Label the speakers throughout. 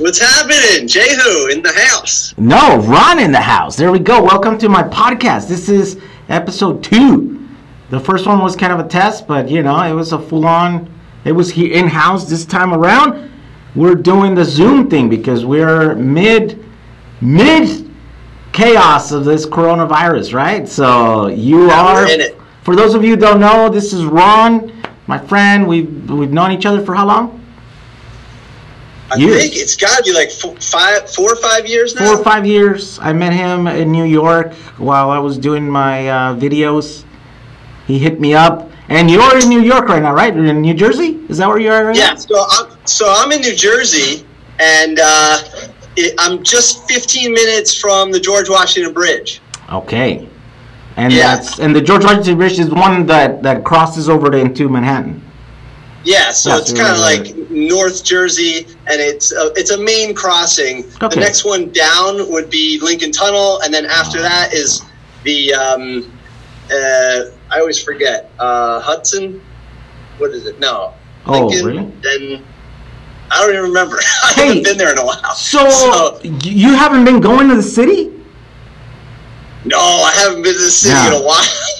Speaker 1: What's happening? Jehu in the house.
Speaker 2: No, Ron in the house. There we go. Welcome to my podcast. This is episode two. The first one was kind of a test, but you know, it was a full on. It was here in house this time around. We're doing the Zoom thing because we're mid mid chaos of this coronavirus, right? So you
Speaker 1: Yeah,
Speaker 2: are.
Speaker 1: we're in it.
Speaker 2: For those of you who don't know, this is Ron, my friend. We've we've known each other for how long?
Speaker 1: I
Speaker 2: Years.
Speaker 1: think it's got to be like four, five, four or five years now.
Speaker 2: four or five years. I met him in New York while I was doing my uh, videos. He hit me up, and you're in New York right now, right? You're in New Jersey. Is that where you are right
Speaker 1: Yeah. So I'm so I'm in New Jersey, and uh, it, I'm just 15 minutes from the George Washington Bridge.
Speaker 2: Okay. And
Speaker 1: Yeah.
Speaker 2: that's and the George Washington Bridge is one that that crosses over to, into Manhattan.
Speaker 1: Yeah, so
Speaker 2: Yeah,
Speaker 1: it's kind of like North Jersey, and it's a, it's a main crossing.
Speaker 2: Okay.
Speaker 1: The next one down would be Lincoln Tunnel, and then after that is the um, uh, I always forget uh, Hudson. What is it? No,
Speaker 2: Oh,
Speaker 1: Lincoln.
Speaker 2: really?
Speaker 1: Then I don't even remember. I
Speaker 2: Hey,
Speaker 1: haven't been there in a while.
Speaker 2: So,
Speaker 1: So-
Speaker 2: you haven't been going to the city?
Speaker 1: no, I haven't been to the city
Speaker 2: Yeah.
Speaker 1: in a while.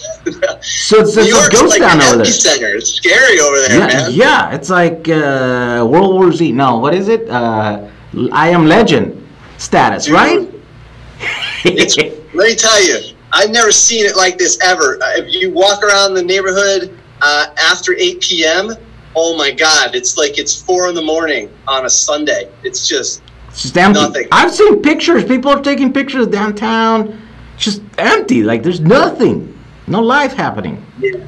Speaker 2: So it's, it's a ghost
Speaker 1: like
Speaker 2: town over there.
Speaker 1: epicenter. It's scary over there,
Speaker 2: Yeah,
Speaker 1: man.
Speaker 2: yeah, it's like uh, World War Z. No, what is it? Uh, I am Legend status,
Speaker 1: Dude,
Speaker 2: right?
Speaker 1: It's, let me tell you, I've never seen it like this ever. Uh, If you walk around the neighborhood uh, after 8 p.m., oh my God, it's like it's four in the morning on a Sunday. It's just,
Speaker 2: It's just empty.
Speaker 1: Nothing.
Speaker 2: I've seen pictures. People are taking pictures downtown. It's just empty. Like there's nothing. No life happening.
Speaker 1: yeah,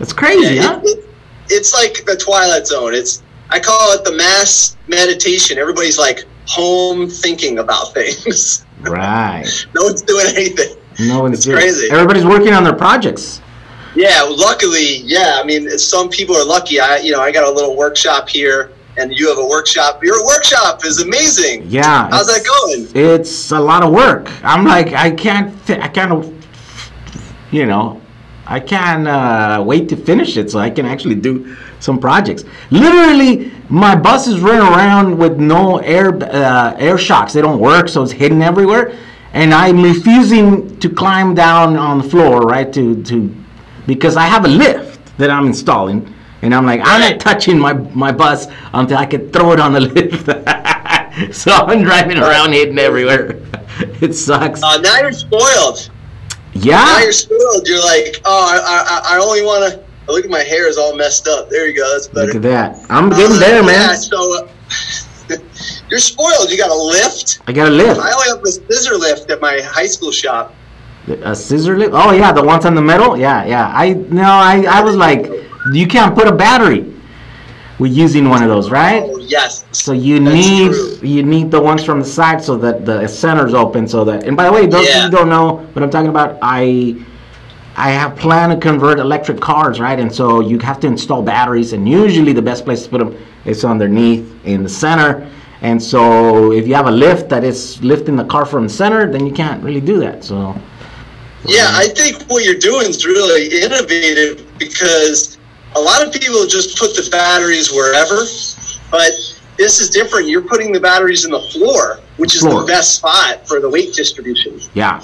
Speaker 2: It's crazy, huh?
Speaker 1: it, it, it's like the Twilight Zone. It's I call it the mass meditation. Everybody's like home thinking about things.
Speaker 2: Right.
Speaker 1: no one's doing anything.
Speaker 2: No one's
Speaker 1: It's
Speaker 2: doing-
Speaker 1: crazy.
Speaker 2: Everybody's working on their projects.
Speaker 1: Yeah, luckily, yeah. I mean, some people are lucky. I, you know, I got a little workshop here, and you have a workshop. Your workshop is amazing.
Speaker 2: Yeah.
Speaker 1: How's that
Speaker 2: it's-
Speaker 1: going?
Speaker 2: It's a lot of work. I'm like, I can't, I can't, you know, I can't uh, wait to finish it so I can actually do some projects. Literally, my bus is running around with no air uh, air shocks. They don't work, so it's hidden everywhere. And I'm refusing to climb down on the floor, right? To to because I have a lift that I'm installing, and I'm like, I'm not touching my my bus until I can throw it on the lift. so I'm driving around hidden everywhere. it sucks.
Speaker 1: Uh, now you're spoiled. Now
Speaker 2: yeah.
Speaker 1: you're spoiled. You're like, oh, I, I, I only want to. Look at my hair is all messed up. There you go. That's better.
Speaker 2: Look at that. I'm getting there,
Speaker 1: Uh,
Speaker 2: man.
Speaker 1: Yeah, so uh, you're spoiled. You got a lift.
Speaker 2: I got a lift.
Speaker 1: I only have a scissor lift at my high school shop.
Speaker 2: A scissor lift? Oh yeah, the ones on the middle. Yeah, yeah. I no, I I was like, you can't put a battery We're using one of those, right?
Speaker 1: Yes.
Speaker 2: So you need
Speaker 1: true.
Speaker 2: you need the ones from the side so that the center's open. So that and by the way, those
Speaker 1: Yeah.
Speaker 2: of you don't know what I'm talking about, I I have planned to convert electric cars, right? And so you have to install batteries, and usually the best place to put them is underneath in the center. And so if you have a lift that is lifting the car from the center, then you can't really do that. So
Speaker 1: Yeah, I think what you're doing is really innovative because a lot of people just put the batteries wherever, but this is different. You're putting the batteries in the floor, which is
Speaker 2: Floor.
Speaker 1: the best spot for the weight distribution.
Speaker 2: yeah,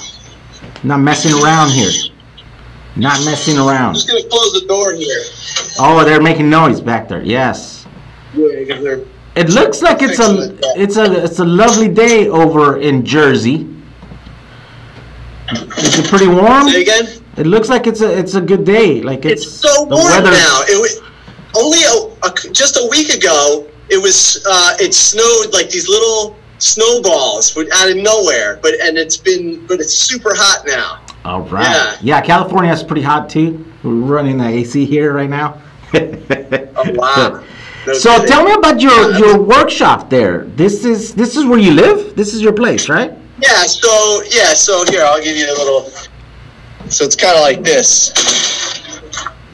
Speaker 2: not messing around here. Not messing around.
Speaker 1: I'm just gonna close the door here.
Speaker 2: Oh, they're making noise back there. Yes.
Speaker 1: Yeah,
Speaker 2: It looks like it's a it's a it's a lovely day over in Jersey. Is it pretty warm?
Speaker 1: say again.
Speaker 2: It looks like it's a it's a good day. Like it's,
Speaker 1: It's so warm now. It was only a, a, just a week ago. It was uh, it snowed like these little snowballs out of nowhere. But and it's been but it's super hot now.
Speaker 2: All right.
Speaker 1: Yeah.
Speaker 2: Yeah, California is pretty hot too. We're running the AC here right now.
Speaker 1: Oh wow. No
Speaker 2: So
Speaker 1: kidding.
Speaker 2: tell me about your your workshop there. This is this is where you live. This is your place, right?
Speaker 1: Yeah, so yeah, so here I'll give you a little. So it's kind of like this.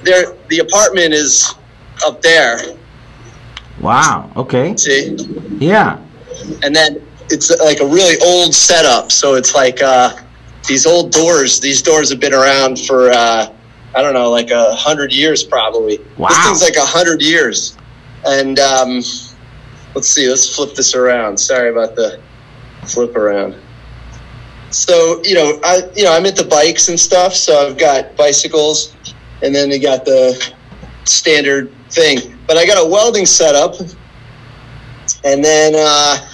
Speaker 1: There, the apartment is up there.
Speaker 2: Wow. Okay.
Speaker 1: See,
Speaker 2: Yeah.
Speaker 1: and then it's like a really old setup. So it's like uh, these old doors. These doors have been around for uh, I don't know, like a hundred years probably.
Speaker 2: Wow.
Speaker 1: This thing's like a hundred years, and um, let's see. Let's flip this around. Sorry about the flip around. So you know, I you know I'm into bikes and stuff. So I've got bicycles, and then they got the standard thing. But I got a welding setup, and then uh,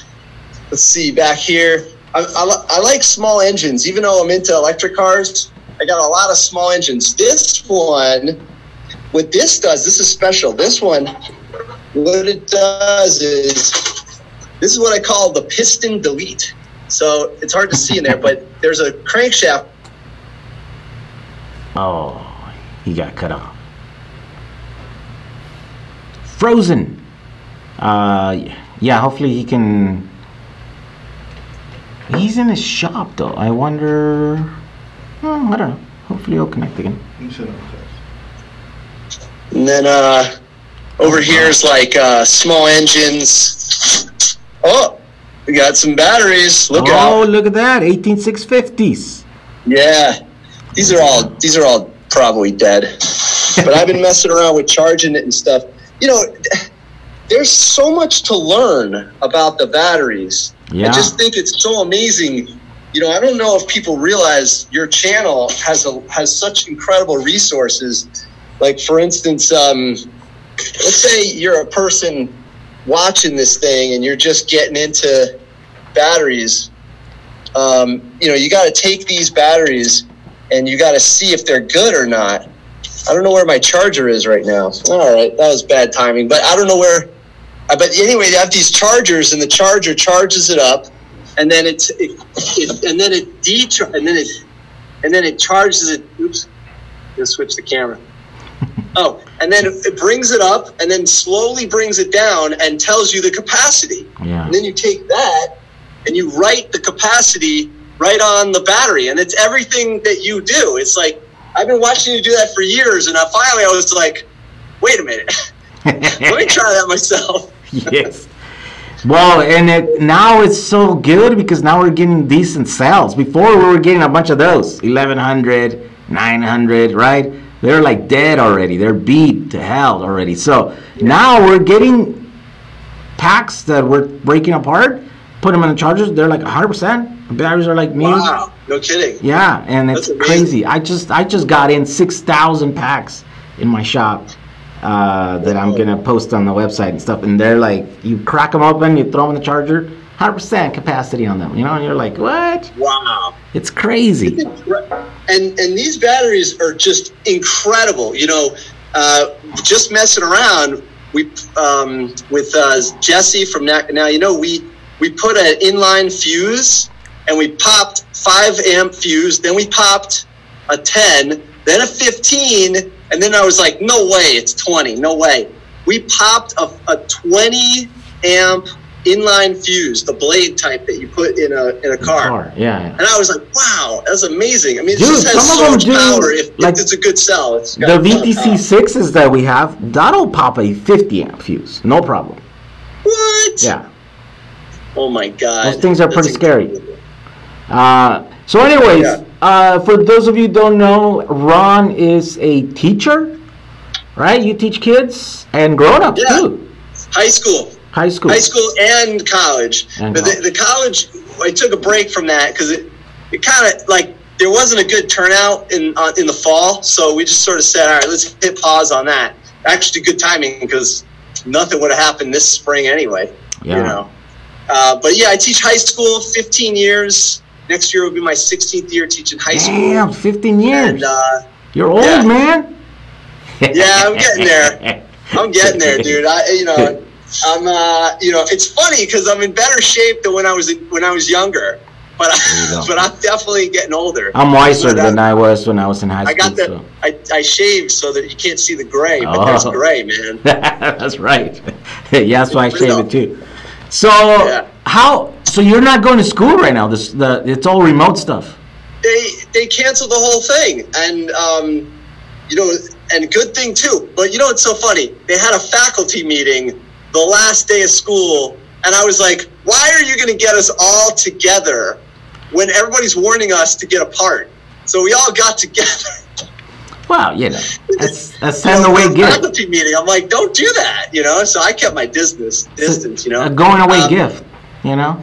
Speaker 1: let's see back here. I, I, I like small engines, even though I'm into electric cars. I got a lot of small engines. This one, what this does, this is special. This one, what it does is, this is what I call the piston delete. So it's hard to see in there, but there's a crankshaft.
Speaker 2: Oh, he got cut off. Frozen. Uh, yeah, hopefully he can. He's in his shop though. I wonder. Oh, I don't know. Hopefully he'll connect again.
Speaker 1: And then uh, over here is like uh, small engines. Oh, we got some batteries. Look at
Speaker 2: oh,
Speaker 1: out!
Speaker 2: look at that. 18650s.
Speaker 1: Yeah, these are all these are all probably dead. But I've been messing around with charging it and stuff. You know, there's so much to learn about the batteries.
Speaker 2: Yeah.
Speaker 1: I just think it's so amazing. You know, I don't know if people realize your channel has a has such incredible resources. Like for instance, um, let's say you're a person watching this thing and you're just getting into batteries. Um, you know, you got to take these batteries and you got to see if they're good or not. I don't know where my charger is right now. All right, that was bad timing, but I don't know where. But anyway, they have these chargers, and the charger charges it up, and then it's it, it, and then it de- and then it and then it charges it. Oops, let's switch the camera. Oh, and then it brings it up, and then slowly brings it down, and tells you the capacity.
Speaker 2: Yeah.
Speaker 1: And then you take that and you write the capacity right on the battery, and it's everything that you do. It's like I've been watching you do that for years, and I finally I was like, wait a minute, let me try that myself.
Speaker 2: yes. Well, and it now it's so good because now we're getting decent sales. Before we were getting a bunch of those 1100, 900, right? They're like dead already. They're beat to hell already. So now we're getting packs that we're breaking apart, put them in the chargers. They're like 100%. The batteries are like new.
Speaker 1: Wow, no kidding.
Speaker 2: Yeah, and it's crazy. I just I just got in 6,000 packs in my shop uh, that I'm gonna post on the website and stuff. And they're like, you crack them open, you throw them in the charger, 100% capacity on them. You know, and you're like, what?
Speaker 1: Wow.
Speaker 2: It's crazy.
Speaker 1: and and these batteries are just incredible. You know, uh, just messing around. We um, with uh, Jesse from now, now. You know, we we put an inline fuse and we popped five amp fuse. Then we popped a ten, then a fifteen, and then I was like, no way, it's twenty. No way. We popped a, a twenty amp inline fuse, the blade type that you put in a in a car.
Speaker 2: Car, yeah.
Speaker 1: And I was like, wow, that's amazing. I mean, it
Speaker 2: Dude,
Speaker 1: just has
Speaker 2: some of
Speaker 1: so
Speaker 2: them
Speaker 1: much
Speaker 2: do,
Speaker 1: power if,
Speaker 2: like,
Speaker 1: if it's a good cell. It's
Speaker 2: The VTC sixes that we have, that'll pop a 50 amp fuse, no problem.
Speaker 1: What?
Speaker 2: Yeah.
Speaker 1: Oh my god.
Speaker 2: Those things are
Speaker 1: That's
Speaker 2: pretty scary. Uh, so, anyways,
Speaker 1: Yeah.
Speaker 2: uh, for those of you who don't know, Ron is a teacher, right? You teach kids and grown-ups
Speaker 1: Yeah.
Speaker 2: too.
Speaker 1: High school,
Speaker 2: High school.
Speaker 1: high school, and college.
Speaker 2: And
Speaker 1: but the, the college, I took a break from that because it, it kind of like there wasn't a good turnout in uh, in the fall, so we just sort of said, all right, let's hit pause on that. Actually, good timing because nothing would have happened this spring anyway.
Speaker 2: Yeah.
Speaker 1: You know. Uh, but yeah, I teach high school, 15 years. Next year will be my 16th year teaching high school.
Speaker 2: Damn, 15 years.
Speaker 1: And uh,
Speaker 2: You're old,
Speaker 1: yeah.
Speaker 2: man.
Speaker 1: Yeah, I'm getting there. I'm getting there, dude. I, you know, I'm, uh, you know, it's funny because I'm in better shape than when I was when I was younger. But I, but I'm definitely getting older.
Speaker 2: I'm wiser
Speaker 1: But, uh,
Speaker 2: than I was when I was in high school.
Speaker 1: I got the, I, I shaved so that you can't see the gray, but there's
Speaker 2: Oh.
Speaker 1: gray, man.
Speaker 2: That's right. yeah, that's why I shaved it too. So
Speaker 1: Yeah.
Speaker 2: how? So you're not going to school right now. This the it's all remote stuff.
Speaker 1: They they canceled the whole thing, and um, you know, and good thing too. But you know, it's so funny. They had a faculty meeting the last day of school, and I was like, "Why are you going to get us all together when everybody's warning us to get apart?" So we all got together.
Speaker 2: Well, you know, that's a
Speaker 1: You
Speaker 2: send
Speaker 1: know,
Speaker 2: away
Speaker 1: for
Speaker 2: gift.
Speaker 1: faculty meeting. I'm like, don't do that, you know. So I kept my distance, distance, you know.
Speaker 2: A going away
Speaker 1: Um,
Speaker 2: gift, you know?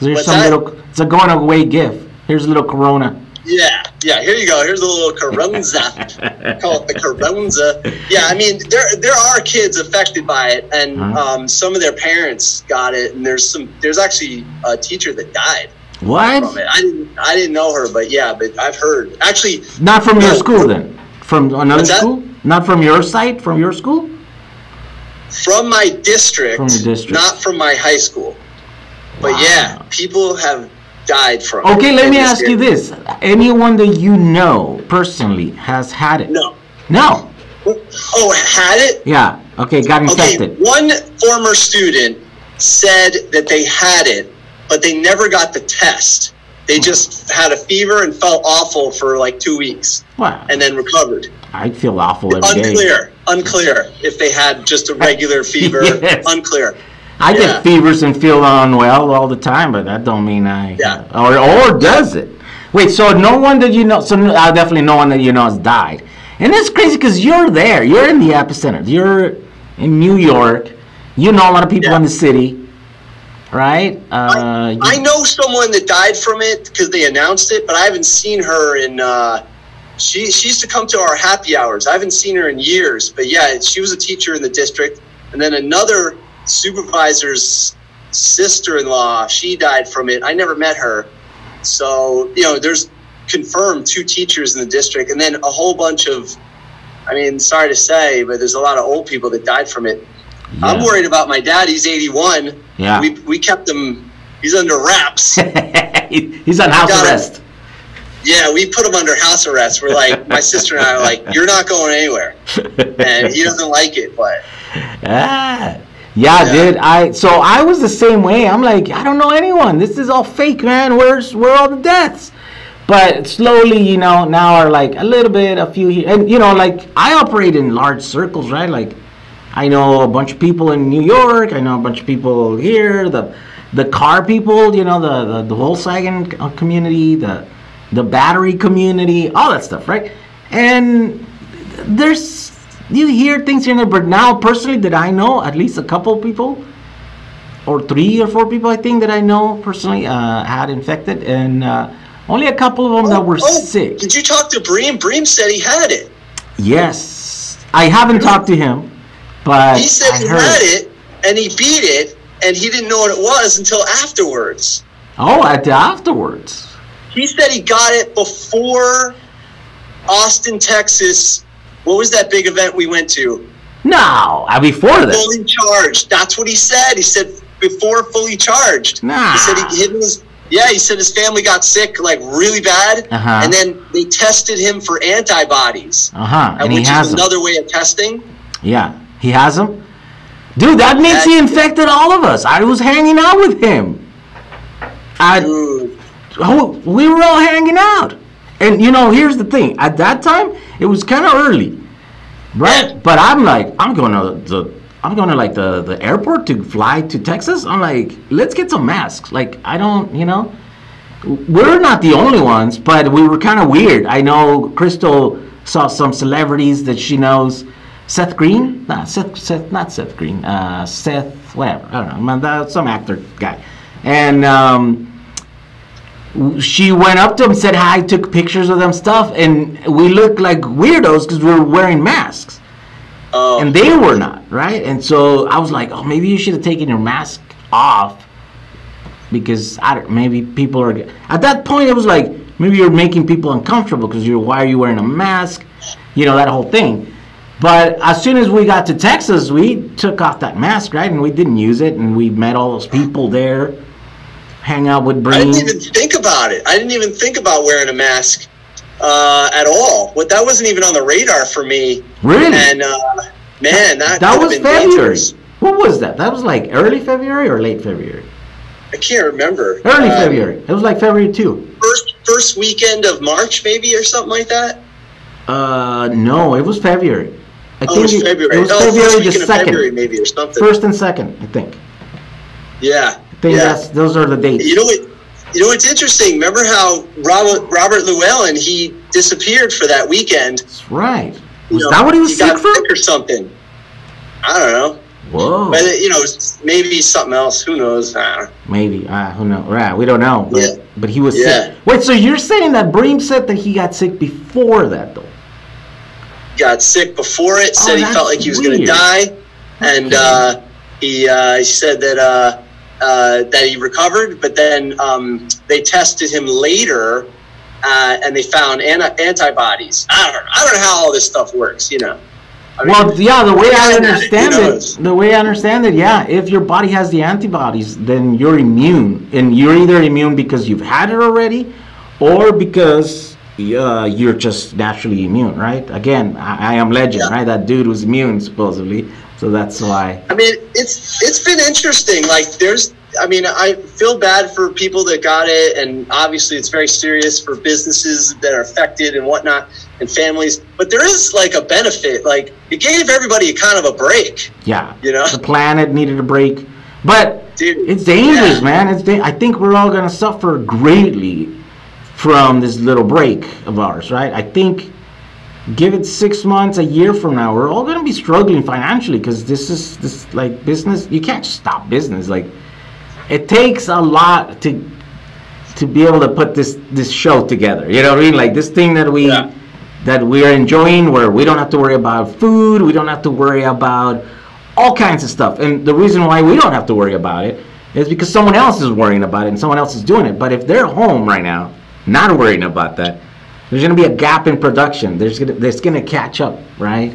Speaker 2: There's some
Speaker 1: that?
Speaker 2: little, it's a going away gift. Here's a little Corona.
Speaker 1: Yeah, yeah. Here you go. Here's a little Carunza. Call it the Carunza. Yeah, I mean, there there are kids affected by it, and
Speaker 2: Uh-huh.
Speaker 1: um, some of their parents got it, and there's some. There's actually a teacher that died
Speaker 2: What?
Speaker 1: from it. I didn't I didn't know her, but yeah, but I've heard. Actually,
Speaker 2: Not from your school then? From another school? Not from your site, from your school?
Speaker 1: from my district,
Speaker 2: From your district.
Speaker 1: not from my high school. But yeah, people have died from it.
Speaker 2: Okay, let me ask you this. Anyone that you know personally has had it?
Speaker 1: No.
Speaker 2: No.
Speaker 1: Oh, had it?
Speaker 2: Yeah. Okay, got infected.
Speaker 1: Okay,
Speaker 2: infected.
Speaker 1: one former student said that they had it, but they never got the test. They just had a fever and felt awful for like two weeks
Speaker 2: Wow.
Speaker 1: and then recovered.
Speaker 2: I feel awful every day.
Speaker 1: Unclear, unclear if they had just a regular fever.
Speaker 2: Yes.
Speaker 1: Unclear.
Speaker 2: I
Speaker 1: Yeah.
Speaker 2: get fevers and feel unwell all the time, but that don't mean I.
Speaker 1: Yeah.
Speaker 2: Or or does it? Wait, so no one that you know, so uh, definitely no one that you know has died, and it's crazy because you're there, you're in the epicenter, you're in New York, you know a lot of people
Speaker 1: Yeah.
Speaker 2: in the city, right? Uh, you-
Speaker 1: I know someone that died from it because they announced it, but I haven't seen her in. Uh, she she used to come to our happy hours. I haven't seen her in years, but yeah, she was a teacher in the district, and then another supervisor's sister-in-law. She died from it. I never met her, so you know, there's confirmed two teachers in the district, and then a whole bunch of. I mean, sorry to say, but there's a lot of old people that died from it. I'm worried about my dad. He's 81.
Speaker 2: Yeah.
Speaker 1: We, we kept him, he's under wraps.
Speaker 2: He's on house arrest.
Speaker 1: yeah, we put him under house arrest. We're like, my sister and I are like, you're not going anywhere. And he doesn't like it, but
Speaker 2: Ah, yeah,
Speaker 1: Yeah.
Speaker 2: dude. I so I was the same way. I'm like, I don't know anyone. This is all fake, man. Where's where are all the deaths? But slowly, you know, now are like a little bit, a few here, and you know, like I operate in large circles, right? Like I know a bunch of people in New York. I know a bunch of people here. The the car people, you know, the the, the Volkswagen uh, community, the the battery community, all that stuff, right? And there's you hear things here and there, but now personally that I know, at least a couple people, or three or four people I think that I know personally uh, had infected, and uh, only a couple of them that were
Speaker 1: Oh,
Speaker 2: sick.
Speaker 1: Did you talk to Bream? Bream said he had it.
Speaker 2: Yes, I haven't talked to him, but
Speaker 1: He said
Speaker 2: I
Speaker 1: he
Speaker 2: heard.
Speaker 1: had it and he beat it and he didn't know what it was until afterwards.
Speaker 2: Oh, at the afterwards.
Speaker 1: He said he got it before Austin, Texas. What was that big event we went to?
Speaker 2: No, uh, before that.
Speaker 1: Fully charged. That's what he said. He said before fully charged.
Speaker 2: Nah.
Speaker 1: He said he him his yeah, he said his family got sick like really bad,
Speaker 2: Uh-huh.
Speaker 1: and then they tested him for antibodies,
Speaker 2: Uh huh.
Speaker 1: uh,
Speaker 2: And he
Speaker 1: which
Speaker 2: has
Speaker 1: is
Speaker 2: them.
Speaker 1: another way of testing.
Speaker 2: Yeah, he has them. Dude, that means he infected all of us. I was hanging out with him. I, oh, we were all hanging out. And you know, here's the thing. At that time, it was kind of early, right? But I'm like, I'm going to the, I'm going to like the the airport to fly to Texas. I'm like, let's get some masks. Like, I don't, you know, we're not the only ones, but we were kind of weird. I know Crystal saw some celebrities that she knows. Seth Green, nah, Seth, Seth, not Seth Green, uh, Seth, whatever. I don't know, man, that, some actor guy, and um, she went up to him, said hi, took pictures of them stuff, and we looked like weirdos because we were wearing masks,
Speaker 1: oh,
Speaker 2: and they were not, right? And so I was like, oh, maybe you should have taken your mask off because I don't, maybe people are. At that point, it was like maybe you're making people uncomfortable because you're why are you wearing a mask, you know that whole thing. But as soon as we got to Texas, we took off that mask, right, and we didn't use it, and we met all those people there, hang out with
Speaker 1: I didn't even think about it. I didn't even think about wearing a mask uh, at all. What that wasn't even on the radar for me.
Speaker 2: Really?
Speaker 1: And uh, man, that
Speaker 2: that
Speaker 1: have
Speaker 2: was February.
Speaker 1: dangerous.
Speaker 2: What was that? That was like early February or late February?
Speaker 1: I can't remember.
Speaker 2: Early
Speaker 1: Um,
Speaker 2: February. It was like February too.
Speaker 1: First first weekend of March, maybe or something like that.
Speaker 2: Uh, no, it was February. I
Speaker 1: Oh, it was February.
Speaker 2: It was February the second,
Speaker 1: February, maybe or something.
Speaker 2: first and second, I think.
Speaker 1: yeah.
Speaker 2: I think
Speaker 1: yeah.
Speaker 2: those are the dates.
Speaker 1: You know what? You know what's interesting? Remember how Robert Robert Llewellyn he disappeared for that weekend.
Speaker 2: That's right.
Speaker 1: You
Speaker 2: Was
Speaker 1: know,
Speaker 2: that what he was
Speaker 1: he
Speaker 2: sick
Speaker 1: got
Speaker 2: from?
Speaker 1: sick or something. I don't know.
Speaker 2: Whoa.
Speaker 1: But you know, maybe something else. Who knows? I don't know.
Speaker 2: Maybe. Ah, who knows? Right. We don't know. But,
Speaker 1: Yeah.
Speaker 2: but he was
Speaker 1: Yeah.
Speaker 2: sick. Wait, so you're saying that Bream said that he got sick before that, though?
Speaker 1: Got sick before it. Said
Speaker 2: Oh,
Speaker 1: he felt like he was going to die, and uh, he uh, he said that uh, uh, that he recovered. But then um, they tested him later, uh, and they found anti- antibodies. I don't know. I don't know how all this stuff works. You know. I mean,
Speaker 2: Well, yeah, the way I understand it, the way I understand it, yeah, if your body has the antibodies, then you're immune, and you're either immune because you've had it already, or because uh, you're just naturally immune, right? Again, I, I am legend,
Speaker 1: Yeah.
Speaker 2: right? That dude was immune supposedly, so that's why.
Speaker 1: I mean, it's it's been interesting. Like, there's, I mean, I feel bad for people that got it, and obviously, it's very serious for businesses that are affected and whatnot, and families. But there is like a benefit. Like, it gave everybody kind of a break.
Speaker 2: Yeah,
Speaker 1: You know?
Speaker 2: the planet needed a break, but
Speaker 1: Dude,
Speaker 2: it's dangerous,
Speaker 1: yeah.
Speaker 2: man. It's da- I think we're all gonna suffer greatly from this little break of ours, right? I think give it six months, a year from now, we're all gonna be struggling financially because this is this like business. You can't stop business. Like it takes a lot to to be able to put this this show together. You know what I mean? Like this thing that we
Speaker 1: Yeah.
Speaker 2: that we're enjoying, where we don't have to worry about food, we don't have to worry about all kinds of stuff. And the reason why we don't have to worry about it is because someone else is worrying about it and someone else is doing it. But if they're home right now, not worrying about that, there's gonna be a gap in production. There's gonna there's gonna catch up, right?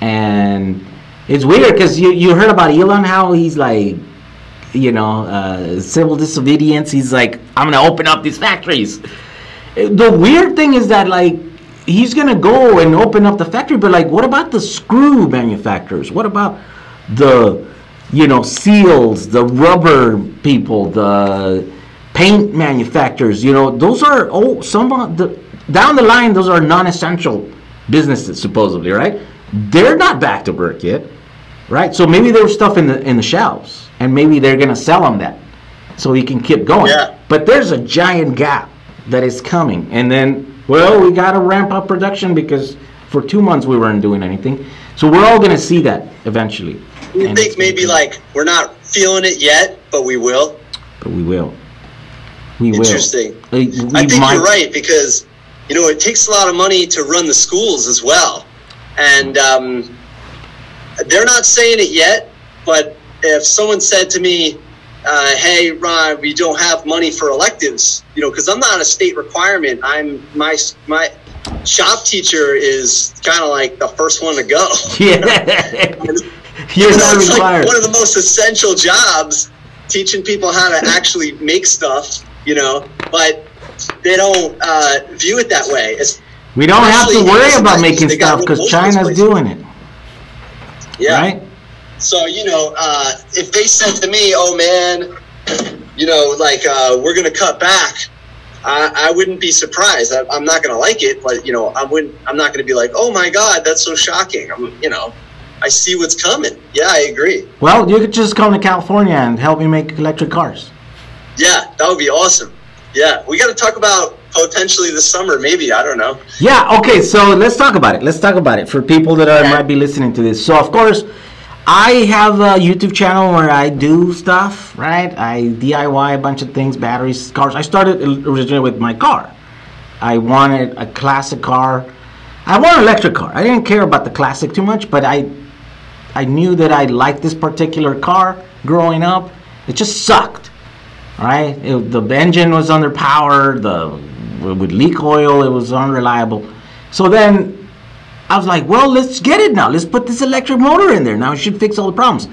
Speaker 2: And it's weird because you you heard about Elon how he's like you know, uh, civil disobedience. He's like, I'm gonna open up these factories. The weird thing is that like he's gonna go and open up the factory, but like, what about the screw manufacturers? What about the you know seals, the rubber people, the paint manufacturers? You know, those are oh some of the down the line. Those are non-essential businesses supposedly, right? They're not back to work yet right? So maybe there's stuff in the in the shelves, and maybe they're gonna sell them that, so he can keep going.
Speaker 1: Yeah.
Speaker 2: But there's a giant gap that is coming, and then well, we gotta ramp up production because for two months we weren't doing anything. So we're all gonna see that eventually.
Speaker 1: you think maybe like we're not feeling it yet, but we will.
Speaker 2: But we will. We will.
Speaker 1: Interesting. I think
Speaker 2: might-
Speaker 1: you're right because you know it takes a lot of money to run the schools as well, and um, they're not saying it yet. But if someone said to me, uh, "Hey, Ron, we don't have money for electives," you know, because I'm not a state requirement. I'm my my shop teacher is kind of like the first one to go.
Speaker 2: Yeah.
Speaker 1: You
Speaker 2: You're
Speaker 1: know,
Speaker 2: not
Speaker 1: it's like one of the most essential jobs, teaching people how to actually make stuff. You know, but they don't uh, view it that way. It's,
Speaker 2: we don't have to worry about making stuff because China's doing it,
Speaker 1: yeah.
Speaker 2: right?
Speaker 1: So you know, uh, if they said to me, "Oh man, you know, like uh, we're going to cut back," I, I wouldn't be surprised. I, I'm not going to like it, but you know, I wouldn't. I'm not going to be like, "Oh my god, that's so shocking." I'm, you know, I see what's coming. Yeah, I agree.
Speaker 2: Well, you could just come to California and help me make electric cars.
Speaker 1: Yeah, that would be awesome. Yeah, we got to talk about potentially this summer, maybe. I don't know.
Speaker 2: Yeah, okay, so let's talk about it. Let's talk about it for people that are,
Speaker 1: Okay.
Speaker 2: might be listening to this. So, of course, I have a YouTube channel where I do stuff, right? I DIY a bunch of things, batteries, cars. I started originally with my car. I wanted a classic car. I want an electric car. I didn't care about the classic too much, but I I knew that I liked this particular car growing up. It just sucked. Right? It, the engine was under power. The would leak oil. It was unreliable. So then I was like, well, let's get it now. Let's put this electric motor in there. Now it should fix all the problems.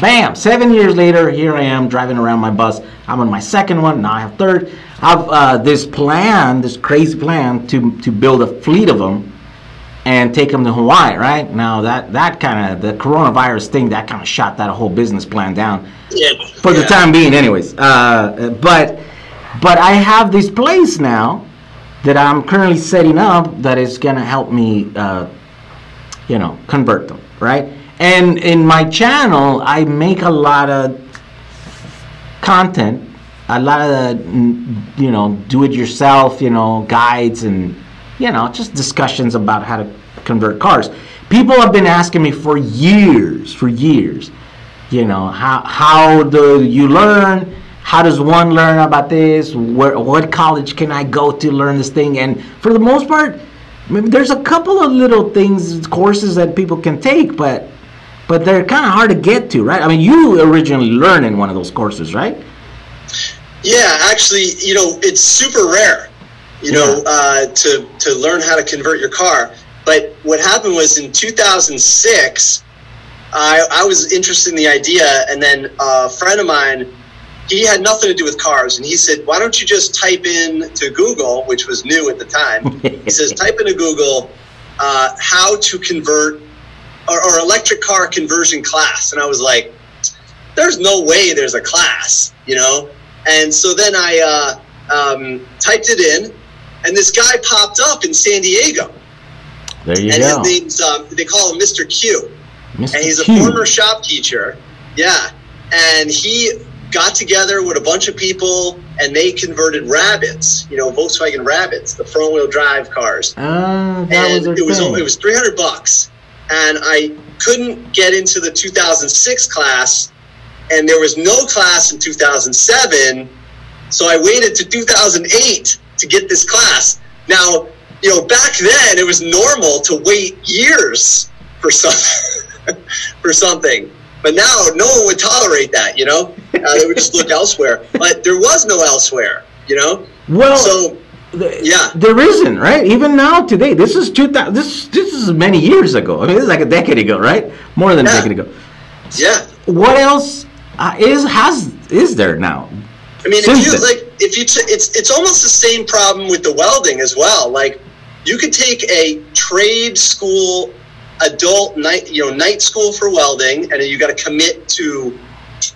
Speaker 2: Bam! Seven years later, here I am driving around my bus. I'm on my second one. Now I have third. I've uh, this plan, this crazy plan to to build a fleet of them and take them to Hawaii. Right now, that that kind of the coronavirus thing that kind of shot that whole business plan down
Speaker 1: Yeah.
Speaker 2: for the time being anyways uh, but but i have this place now that i'm currently setting up that is going to help me uh, you know convert them right and in my channel i make a lot of content a lot of you know do it yourself you know guides and you know, just discussions about how to convert cars. People have been asking me for years, for years, you know, how how do you learn? How does one learn about this? Where what college can I go to learn this thing? And for the most part, there's a couple of little things, courses that people can take, but but they're kind of hard to get to, right? I mean, you originally learned in one of those courses, right?
Speaker 1: Yeah, actually, you know, it's super rare, you yeah. know, uh, to to learn how to convert your car. But what happened was in 2006, I, I was interested in the idea, and then a friend of mine, he had nothing to do with cars, and he said, "Why don't you just type in to Google, which was new at the time?" he says, "Type into Google uh, how to convert or, or electric car conversion class," and I was like, "There's no way there's a class, you know." And so then I uh, um, typed it in, and this guy popped up in San Diego.
Speaker 2: There you
Speaker 1: and
Speaker 2: go.
Speaker 1: his name's um, they call him Mr. Q.
Speaker 2: Mr.
Speaker 1: And he's a
Speaker 2: Q.
Speaker 1: former shop teacher. Yeah. And he got together with a bunch of people and they converted rabbits, you know, Volkswagen rabbits, the front wheel drive cars.
Speaker 2: That
Speaker 1: and
Speaker 2: was
Speaker 1: it was
Speaker 2: thing.
Speaker 1: it was 300 bucks. And I couldn't get into the 2006 class and there was no class in 2007. So I waited to 2008 to get this class. Now, you know, back then it was normal to wait years for something, for something. But now no one would tolerate that, you know? Uh, they would just look elsewhere. But there was no elsewhere, you know?
Speaker 2: Well,
Speaker 1: So, yeah.
Speaker 2: there isn't, right? Even now, today, this is 2000. This this is many years ago. I mean, this is like a decade ago, right? More than a decade ago.
Speaker 1: yeah.
Speaker 2: What else uh, is has is there now?
Speaker 1: I mean, if you like, if you, t- it's it's almost the same problem with the welding as well. Like, you could take a trade school, adult night, you know, night school for welding, and you got to commit to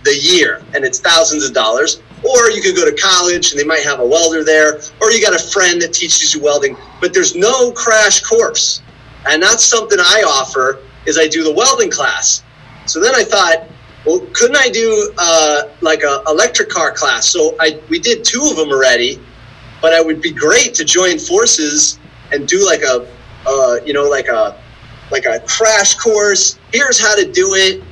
Speaker 1: the year, and it's thousands of dollars. Or you could go to college, and they might have a welder there, or you got a friend that teaches you welding, but there's no crash course, and that's something I offer. Is I do the welding class. So then I thought, well, couldn't I do uh, like a electric car class? So I we did two of them already, but it would be great to join forces and do like a, uh, you know, like a like a crash course. Here's how to do it.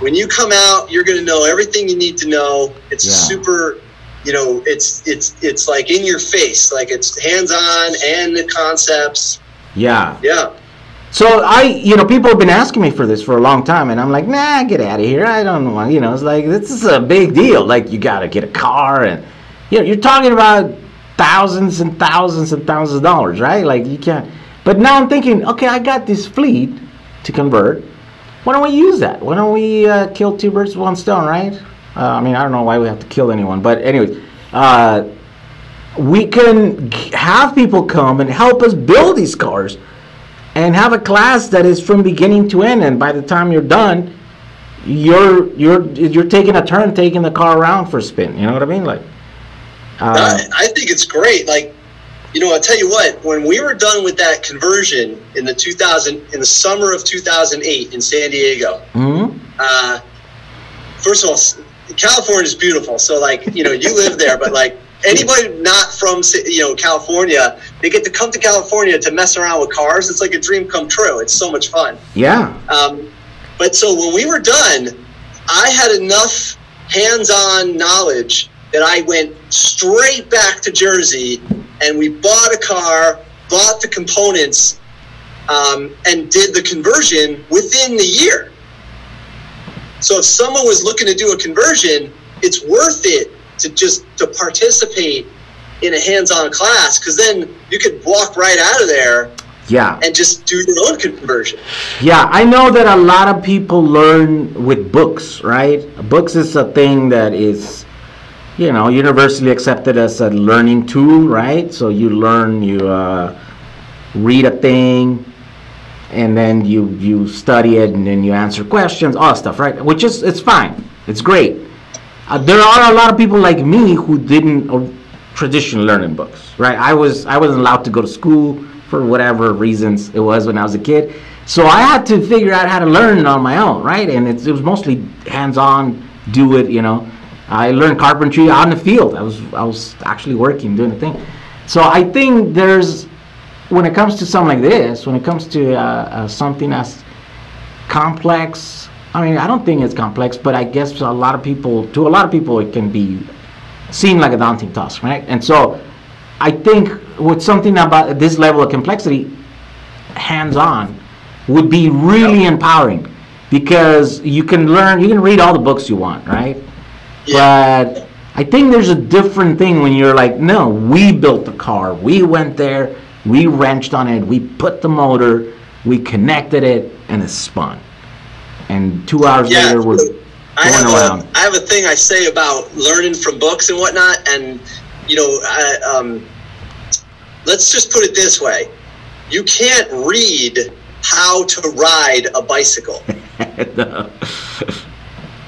Speaker 1: When you come out, you're going to know everything you need to know. It's
Speaker 2: Yeah.
Speaker 1: super, you know, it's it's it's like in your face, like it's hands on and the concepts.
Speaker 2: Yeah.
Speaker 1: Yeah,
Speaker 2: So I, you know, people have been asking me for this for a long time, and I'm like, nah, get out of here. I don't want, you know, it's like this is a big deal. Like you got to get a car, and you know, you're talking about thousands and thousands and thousands of dollars, right? Like you can't. But now I'm thinking, okay, I got this fleet to convert. Why don't we use that? Why don't we uh, kill two birds with one stone, right? Uh, I mean, I don't know why we have to kill anyone, but anyways, uh, we can have people come and help us build these cars and have a class that is from beginning to end and by the time you're done you're you're you're taking a turn taking the car around for a spin you know what i mean like uh,
Speaker 1: I, think it's great. Like, you know, I'll tell you what. When we were done with that conversion in the 2000, in the summer of 2008 in San Diego,
Speaker 2: mhm.
Speaker 1: uh, first of all, California is beautiful. So, like, you know, you live there, but like anybody not from you know California, they get to come to California to mess around with cars. It's like a dream come true. It's so much fun.
Speaker 2: yeah
Speaker 1: Um, but so when we were done, I had enough hands-on knowledge that I went straight back to Jersey and we bought a car, bought the components, um, and did the conversion within the year. So if someone was looking to do a conversion, it's worth it to just to participate in a hands-on class because then you could walk right out of there
Speaker 2: yeah.
Speaker 1: and just do your own conversion.
Speaker 2: yeah i know that a lot of people learn with books right? Books is a thing that is you know universally accepted as a learning tool right? So you learn you uh, read a thing and then you you study it and then you answer questions all that stuff right? Which is it's fine. It's great uh, there are a lot of people like me who didn't uh, traditionally learn in books right? I was i wasn't allowed to go to school for whatever reasons it was when i was a kid. So i had to figure out how to learn on my own right? And it's, it was mostly hands-on do it you know. I learned carpentry on the field. I was i was actually working doing the thing. So i think there's when it comes to something like this, when it comes to uh, uh, something as complex, I mean, I don't think it's complex, but I guess a lot of people, to a lot of people, it can be seen like a daunting task, right? And so, I think with something about this level of complexity, hands-on, would be really empowering because you can learn, you can read all the books you want, right?
Speaker 1: Yeah.
Speaker 2: But I think there's a different thing when you're like, no, we built the car, we went there, we wrenched on it, we put the motor, we connected it, and it spun. And two hours
Speaker 1: Yeah.
Speaker 2: later, we're
Speaker 1: I have
Speaker 2: around.
Speaker 1: a I have a thing I say about learning from books and whatnot, and you know, I, um, let's just put it this way: you can't read how to ride a bicycle.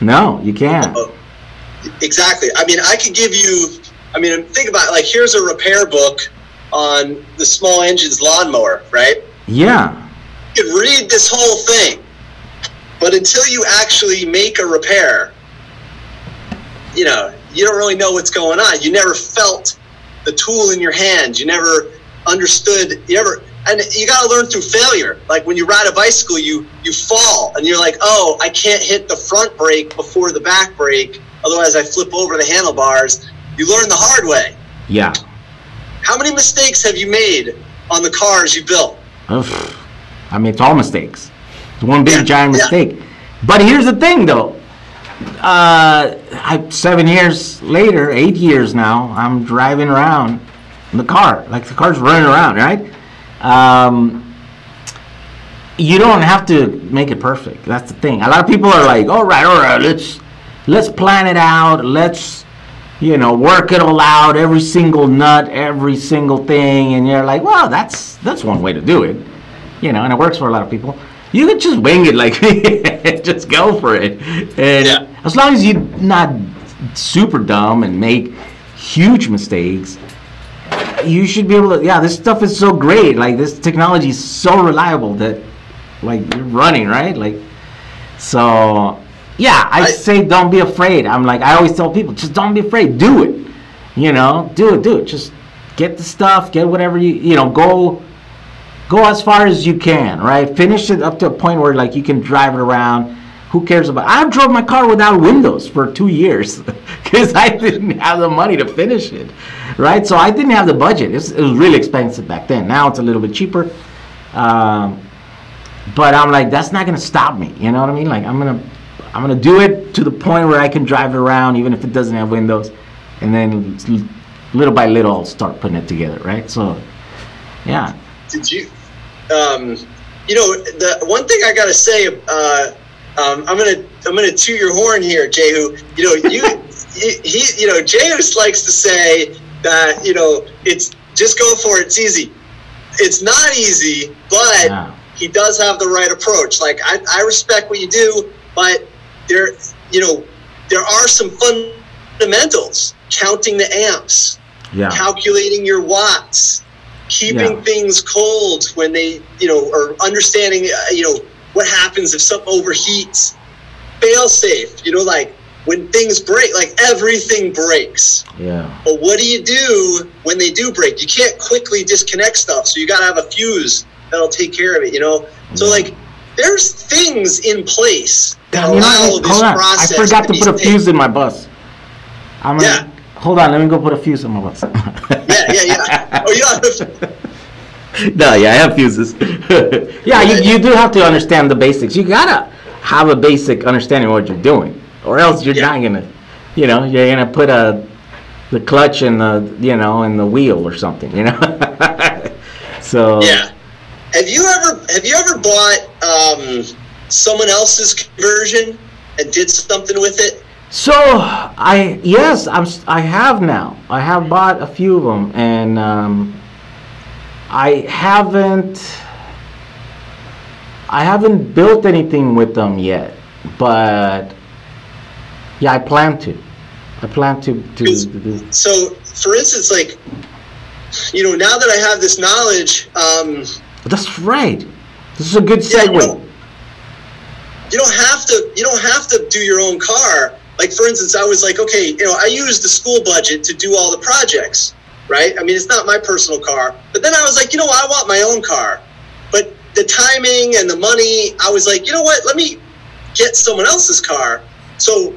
Speaker 2: no, you can't.
Speaker 1: Oh, Exactly. I mean, I could give you. I mean, think about it, like here's a repair book on the small engines lawnmower, right?
Speaker 2: Yeah,
Speaker 1: You could read this whole thing, but until you actually make a repair, you know, you don't really know what's going on. You never felt the tool in your hand. You never understood. You ever, and you got to learn through failure. Like when you ride a bicycle, you you fall, and you're like, oh, I can't hit the front brake before the back brake, otherwise I flip over the handlebars. You learn the hard way.
Speaker 2: yeah.
Speaker 1: How many mistakes have you made on the cars you built?
Speaker 2: Ugh. I mean, it's all mistakes. It's one big
Speaker 1: Yeah,
Speaker 2: giant
Speaker 1: yeah.
Speaker 2: mistake. But here's the thing, though. Uh, I, seven years later, eight years now, I'm driving around in the car, like the car's running around, right? Um, you don't have to make it perfect. That's the thing. A lot of people are like, "All right, all right, let's let's plan it out. Let's you know work it all out, every single nut, every single thing." And you're like, "Well, that's that's one way to do it." you know, and it works for a lot of people. You could just wing it like just go for it. And
Speaker 1: Yeah.
Speaker 2: as long as you're not super dumb and make huge mistakes, you should be able to yeah, this stuff is so great. Like this technology is so reliable that like you're running, right? Like so yeah, I,
Speaker 1: I-
Speaker 2: say don't be afraid. I'm like I always tell people, just don't be afraid. Do it. You know, do it, do it. Just get the stuff, get whatever you you know, go go as far as you can, right? Finish it up to a point where like you can drive it around. Who cares about? I drove my car without windows for two years because I didn't have the money to finish it, right? So I didn't have the budget. It was really expensive back then. Now it's a little bit cheaper, um, but I'm like that's not gonna stop me. You know what I mean? Like I'm gonna I'm gonna do it to the point where I can drive it around even if it doesn't have windows, and then little by little I'll start putting it together, right? So yeah.
Speaker 1: Did you? Um, you know, the one thing I gotta say, uh, um, I'm gonna I'm gonna toot your horn here, Jehu. You know, you he, he you know Jehu likes to say that you know it's just go for it. It's easy. It's not easy, but
Speaker 2: Yeah.
Speaker 1: he does have the right approach. Like I, I respect what you do, but there you know there are some fundamentals. Counting the amps,
Speaker 2: Yeah.
Speaker 1: calculating your watts, keeping
Speaker 2: Yeah.
Speaker 1: things cold when they, you know, or understanding, uh, you know, what happens if something overheats. Fail safe, you know, like when things break, like everything breaks.
Speaker 2: Yeah.
Speaker 1: But what do you do when they do break? You can't quickly disconnect stuff, so you got to have a fuse that'll take care of it, you know? So, like, there's things in place that
Speaker 2: You know,
Speaker 1: allow this
Speaker 2: hold on. I forgot to
Speaker 1: be
Speaker 2: put a
Speaker 1: safe.
Speaker 2: fuse in my bus. I'm gonna,
Speaker 1: Yeah.
Speaker 2: Hold on, let me go put a fuse in my bus.
Speaker 1: Yeah, yeah, yeah. Oh, yeah.
Speaker 2: no, yeah, I have fuses. yeah, you, you do have to understand the basics. You gotta have a basic understanding of what you're doing, or else you're
Speaker 1: Yeah.
Speaker 2: not gonna, you know, you're gonna put a the clutch in the, you know, in the wheel or something, you know. so
Speaker 1: Yeah. Have you ever have you ever bought um, someone else's conversion and did something with it?
Speaker 2: So I yes I'm I have now. I have bought a few of them and um, I haven't I haven't built anything with them yet but yeah I plan to. I plan to to, to do
Speaker 1: So, for instance, like you know, now that I have this knowledge, um,
Speaker 2: that's right. This is a good
Speaker 1: Yeah,
Speaker 2: segue.
Speaker 1: you know- you don't have to you don't have to do your own car. Like for instance, I was like, okay, you know, I use the school budget to do all the projects. right? I mean, it's not my personal car. But then I was like, you know? I want my own car. But the timing and the money, I was like, you know what? Let me get someone else's car. So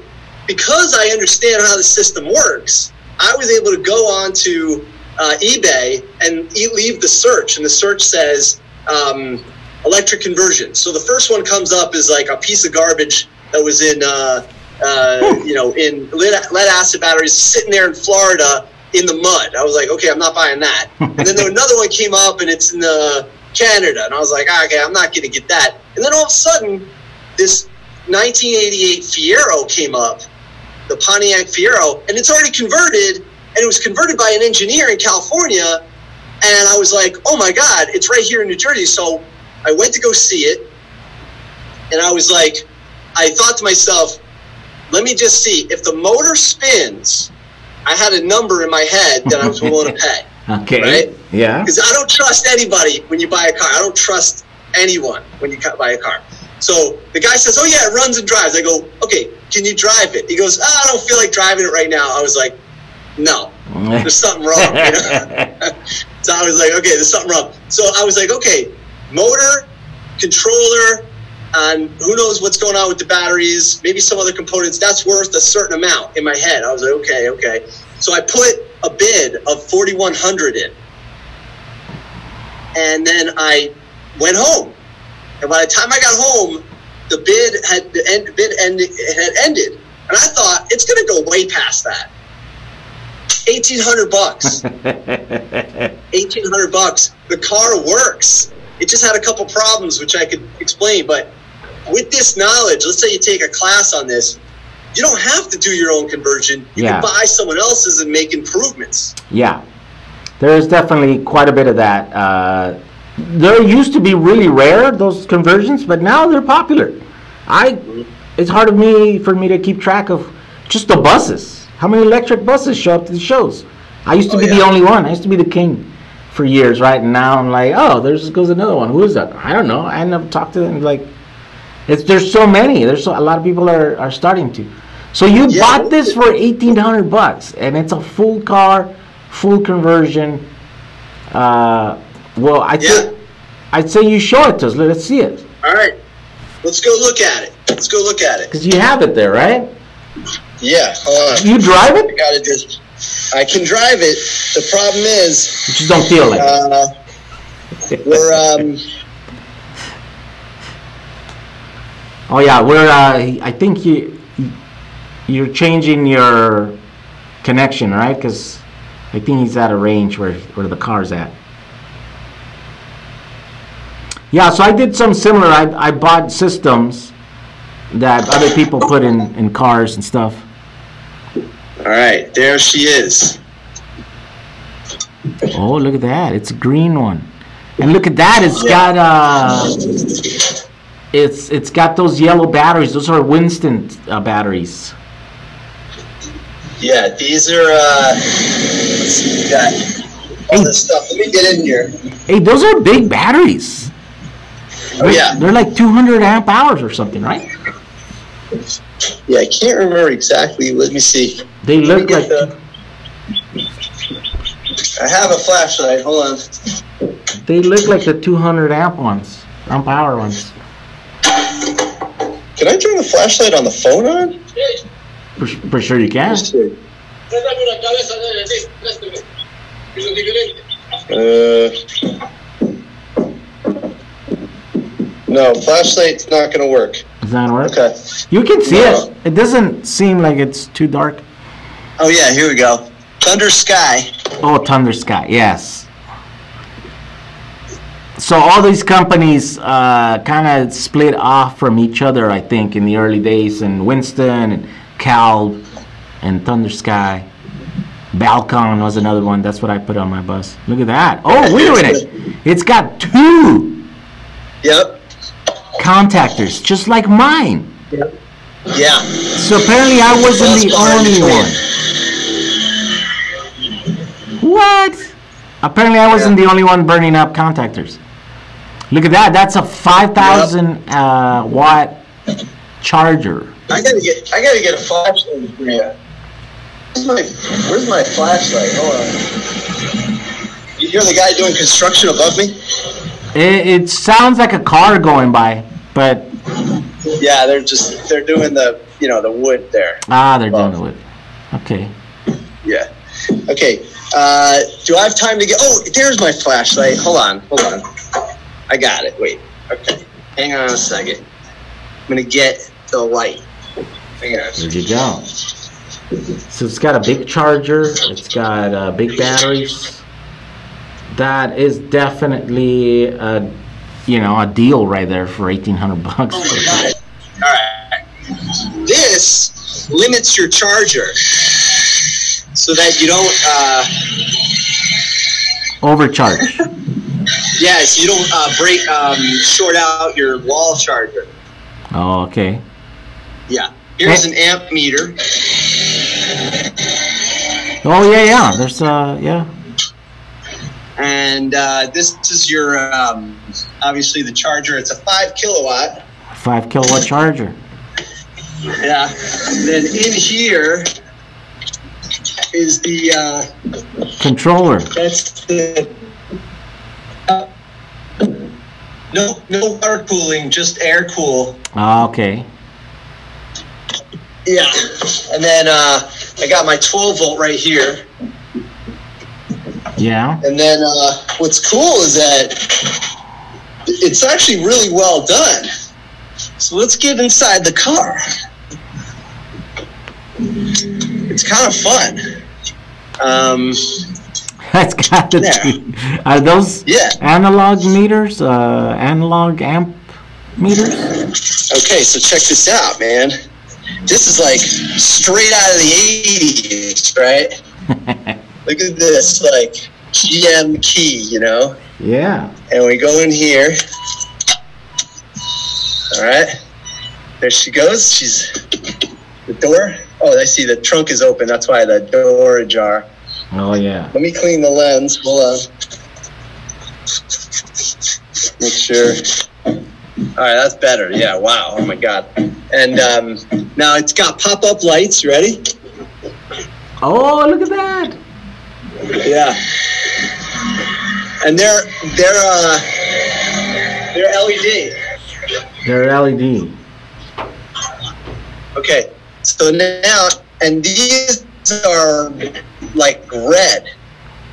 Speaker 1: because I understand how the system works, I was able to go on to uh, eBay and leave the search, and the search says um, electric conversion. So the first one comes up is like a piece of garbage that was in, uh, uh, you know, in lead, acid batteries sitting there in Florida in the mud. I was like, okay, I'm not buying that. and then another one came up, and it's in the Canada, and I was like, okay, I'm not going to get that. And then all of a sudden, this 1988 Fiero came up, the Pontiac Fiero, and it's already converted, and it was converted by an engineer in California. And I was like, oh my God, it's right here in New Jersey. So I went to go see it, and I was like, I thought to myself, let me just see if the motor spins. I had a number in my head that I was willing to pay.
Speaker 2: Okay.
Speaker 1: Right?
Speaker 2: Yeah.
Speaker 1: Because I don't trust anybody when you buy a car. I don't trust anyone when you buy a car. So the guy says, "Oh yeah, it runs and drives." I go, "Okay, can you drive it?" He goes, oh, "I don't feel like driving it right now." I was like, "No, there's something wrong." You know? so I was like, "Okay, there's something wrong." So I was like, "Okay, motor, controller, and who knows what's going on with the batteries? Maybe some other components. That's worth a certain amount in my head." I was like, "Okay, okay." So I put a bid of forty one hundred in, and then I went home and by the time I got home, the bid had the end, bid end, had ended, and I thought it's going to go way past that. Eighteen hundred bucks. Eighteen hundred bucks. The car works. It just had a couple problems, which I could explain. But with this knowledge, let's say you take a class on this, you don't have to do your own conversion. You
Speaker 2: Yeah.
Speaker 1: can buy someone else's and make improvements.
Speaker 2: Yeah, there's definitely quite a bit of that. Uh, there used to be really rare those conversions, but now they're popular. I, it's hard of me for me to keep track of just the buses. How many electric buses show up to the shows? I used to
Speaker 1: Oh,
Speaker 2: be the only one. I used to be the king for years, right? And now I'm like, oh, there's goes another one. Who is that? I don't know. I never talked to them. Like, it's there's so many. There's so, a lot of people are, are starting to. So you
Speaker 1: Yeah.
Speaker 2: bought this for eighteen hundred bucks, and it's a full car, full conversion. Uh, well, I
Speaker 1: Yeah.
Speaker 2: I'd say you show it to us. Let's see it,
Speaker 1: All right, let's go look at it. Let's go look at it.
Speaker 2: because you have it there, right?
Speaker 1: Yeah, hold on.
Speaker 2: You drive
Speaker 1: I
Speaker 2: it,
Speaker 1: gotta just. I can drive it. The problem is,
Speaker 2: you just don't feel like
Speaker 1: uh, we're um.
Speaker 2: Oh yeah, we're. Uh, I think you you're changing your connection, right? Because I think he's at a range where where the car's at. Yeah, so I did some similar. I I bought systems that other people put in in cars and stuff.
Speaker 1: All right, there she is.
Speaker 2: Oh, look at that! It's a green one, and look at that! It's
Speaker 1: Yeah.
Speaker 2: got uh, it's it's got those yellow batteries. Those are Winston uh, batteries.
Speaker 1: Yeah, these are. uh Let's see, we got all this stuff. Let me get in here.
Speaker 2: Hey, those are big batteries.
Speaker 1: Oh yeah,
Speaker 2: They're like 200 amp hours or something, right?
Speaker 1: yeah. I can't remember exactly. Let me see.
Speaker 2: They
Speaker 1: Let
Speaker 2: look like
Speaker 1: the. I have a flashlight. Hold on.
Speaker 2: they look like the 200 amp ones, amp hour ones.
Speaker 1: Can I turn the flashlight on the phone on?
Speaker 2: For, for sure you can.
Speaker 1: Let's see.
Speaker 3: Tráigame una cabeza de de- préstame. Es lo diferente.
Speaker 1: Uh, no, flashlight's not gonna work.
Speaker 2: Does that work?
Speaker 1: Okay.
Speaker 2: You can see
Speaker 1: No.
Speaker 2: it. It doesn't seem like it's too dark.
Speaker 1: Oh yeah, here we go. Thunder Sky.
Speaker 2: Oh, Thunder Sky, yes. So all these companies uh, kind of split off from each other, I think, in the early days. And Winston and Cal and Thunder Sky. Balcon was another one. That's what I put on my bus. Look at that. Oh, wait a minute. it! It's got two
Speaker 1: Yep.
Speaker 2: contactors, just like mine. Yep.
Speaker 1: Yeah.
Speaker 2: So apparently I wasn't the
Speaker 1: Bus bar in
Speaker 2: only one. What? Apparently I wasn't the only one burning up contactors. Look at that. That's a 5,000 uh, watt charger.
Speaker 1: I gotta get. I gotta get a flashlight for you. Where's my Where's my flashlight? Hold on. You hear the guy doing construction above me?
Speaker 2: It, it sounds like a car going by, but
Speaker 1: Yeah, they're just they're doing the you know the wood there.
Speaker 2: ah, they're doing it with. Okay.
Speaker 1: Yeah. Okay. Uh, do I have time to get? Oh, there's my flashlight. Hold on. Hold on. I got it. Wait. Okay. Hang on a second. I'm gonna get the light. Hang on.
Speaker 2: There you go. So it's got a big charger. It's got uh, big batteries. That is definitely a, you know, a deal right there for eighteen hundred bucks.
Speaker 1: All right. This limits your charger so that you don't. Uh,
Speaker 2: Overcharge.
Speaker 1: yes, you don't uh, break um, short out your wall charger.
Speaker 2: Oh, okay.
Speaker 1: Yeah. Here's an amp meter.
Speaker 2: Oh yeah, yeah. There's uh, yeah.
Speaker 1: And uh, this is your, um, obviously, the charger. It's a 5 kilowatt.
Speaker 2: Five kilowatt charger.
Speaker 1: Yeah. And then in here is the, uh,
Speaker 2: Controller.
Speaker 1: that's the, no, no water cooling, just air cool.
Speaker 2: Ah, okay.
Speaker 1: Yeah. And then uh, I got my 12 volt right here.
Speaker 2: Yeah.
Speaker 1: And then uh, what's cool is that it's actually really well done. So let's get inside the car. It's kind of fun. Um,
Speaker 2: That's got the.
Speaker 1: Yeah.
Speaker 2: Are those
Speaker 1: yeah.
Speaker 2: analog meters? Uh, analog amp meters?
Speaker 1: Okay, so check this out, man. This is like straight out of the 80s, right? Look at this, like GM key, you know?
Speaker 2: yeah.
Speaker 1: And we go in here. All right. There she goes. She's the door. Oh, I see the trunk is open. That's why the door ajar.
Speaker 2: Oh yeah.
Speaker 1: Let me clean the lens. Hold on. Make sure. All right, that's better. Yeah. Wow. Oh my God. And um, now it's got pop-up lights. Ready?
Speaker 2: Oh, look at that.
Speaker 1: Yeah. And they're they're uh they're LED.
Speaker 2: They're LED.
Speaker 1: Okay, so now, and these are like red.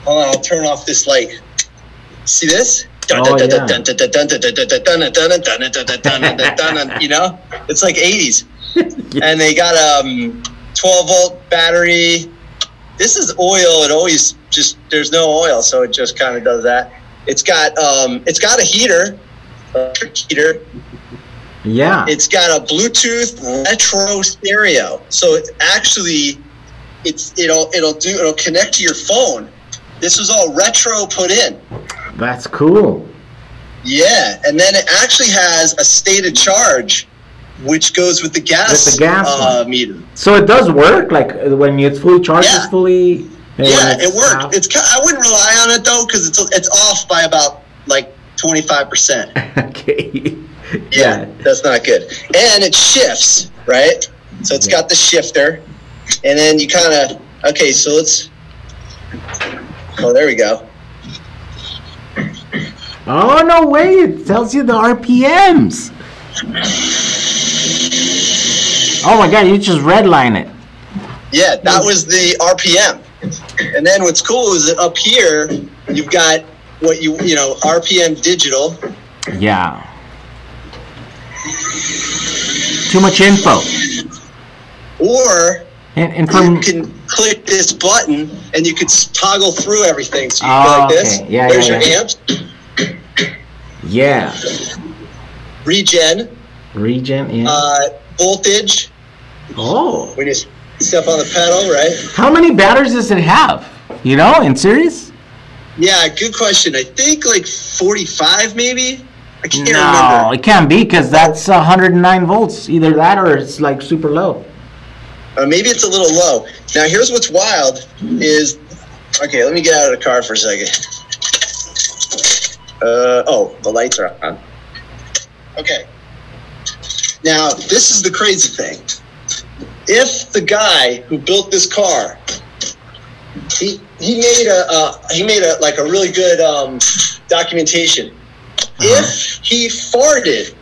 Speaker 1: Hold on, I'll turn off this light. See this?
Speaker 2: Oh.
Speaker 1: You know, it's like 80s. And they got um 12 volt battery. This is oil. It always just there's no oil, so it just kind of does that. It's got um it's got a heater, electric heater.
Speaker 2: Yeah.
Speaker 1: It's got a Bluetooth retro stereo, so it's actually it's it'll it'll do it'll connect to your phone. This was all retro put in.
Speaker 2: That's cool.
Speaker 1: Yeah, and then it actually has a state of charge, which goes with the gas,
Speaker 2: With the gas
Speaker 1: uh, meter.
Speaker 2: So it does work. Like when it's fully charged,
Speaker 1: Yeah.
Speaker 2: it's fully.
Speaker 1: Yeah,
Speaker 2: it's
Speaker 1: it worked.
Speaker 2: half-
Speaker 1: It's I wouldn't rely on it though because it's it's off by about like twenty five percent.
Speaker 2: okay.
Speaker 1: Yeah, that's not good. And it shifts, right? So it's
Speaker 2: Yeah.
Speaker 1: got the shifter, and then you kind of okay. So let's. Oh, there we go.
Speaker 2: Oh no way! It tells you the RPMs. Oh my god! You just redline it.
Speaker 1: Yeah, that was the RPM. And then what's cool is that up here you've got what you you know RPM digital.
Speaker 2: Yeah. Too much info.
Speaker 1: Or
Speaker 2: And, and
Speaker 1: you can click this button and you can toggle through everything. So you
Speaker 2: Oh,
Speaker 1: go like this.
Speaker 2: okay. Yeah,
Speaker 1: There's
Speaker 2: yeah,
Speaker 1: your
Speaker 2: yeah.
Speaker 1: amps,
Speaker 2: yeah,
Speaker 1: regen,
Speaker 2: regen. Yeah.
Speaker 1: uh, voltage.
Speaker 2: oh,
Speaker 1: When you step on the pedal, right?
Speaker 2: how many batteries does it have? You know, in series?
Speaker 1: Yeah, good question. I think like 45 maybe. I can't
Speaker 2: No,
Speaker 1: remember.
Speaker 2: it can't be because that's 109 volts. Either that or it's like super low.
Speaker 1: Uh, maybe it's a little low. Now here's what's wild is okay. Let me get out of the car for a second. Uh, oh, the lights are on. Okay. Now this is the crazy thing. If the guy who built this car he he made a uh, he made a like a really good um, documentation.
Speaker 2: Uh-huh.
Speaker 1: If he farted,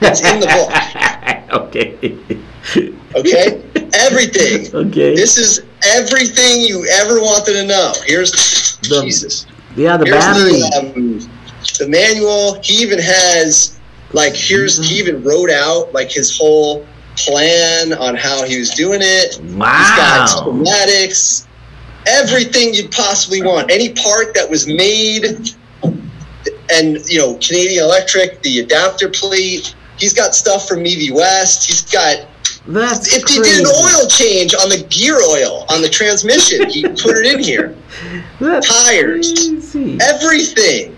Speaker 1: it's in the book.
Speaker 2: okay.
Speaker 1: Okay, everything.
Speaker 2: Okay.
Speaker 1: This is everything you ever wanted to know. Here's
Speaker 2: The-
Speaker 1: Jesus.
Speaker 2: yeah, the
Speaker 1: Here's
Speaker 2: battery.
Speaker 1: the, um, the manual. He even has like here's he even wrote out like his whole plan on how he was doing it. Wow. He's got schematics, everything you'd possibly want. Any part that was made, and you know, Canadian Electric, the adapter plate. He's got stuff from EV West. He's got.
Speaker 2: That's
Speaker 1: If he
Speaker 2: crazy.
Speaker 1: did an oil change on the gear oil on the transmission, he put it in here.
Speaker 2: That's
Speaker 1: tires.
Speaker 2: Crazy.
Speaker 1: Everything.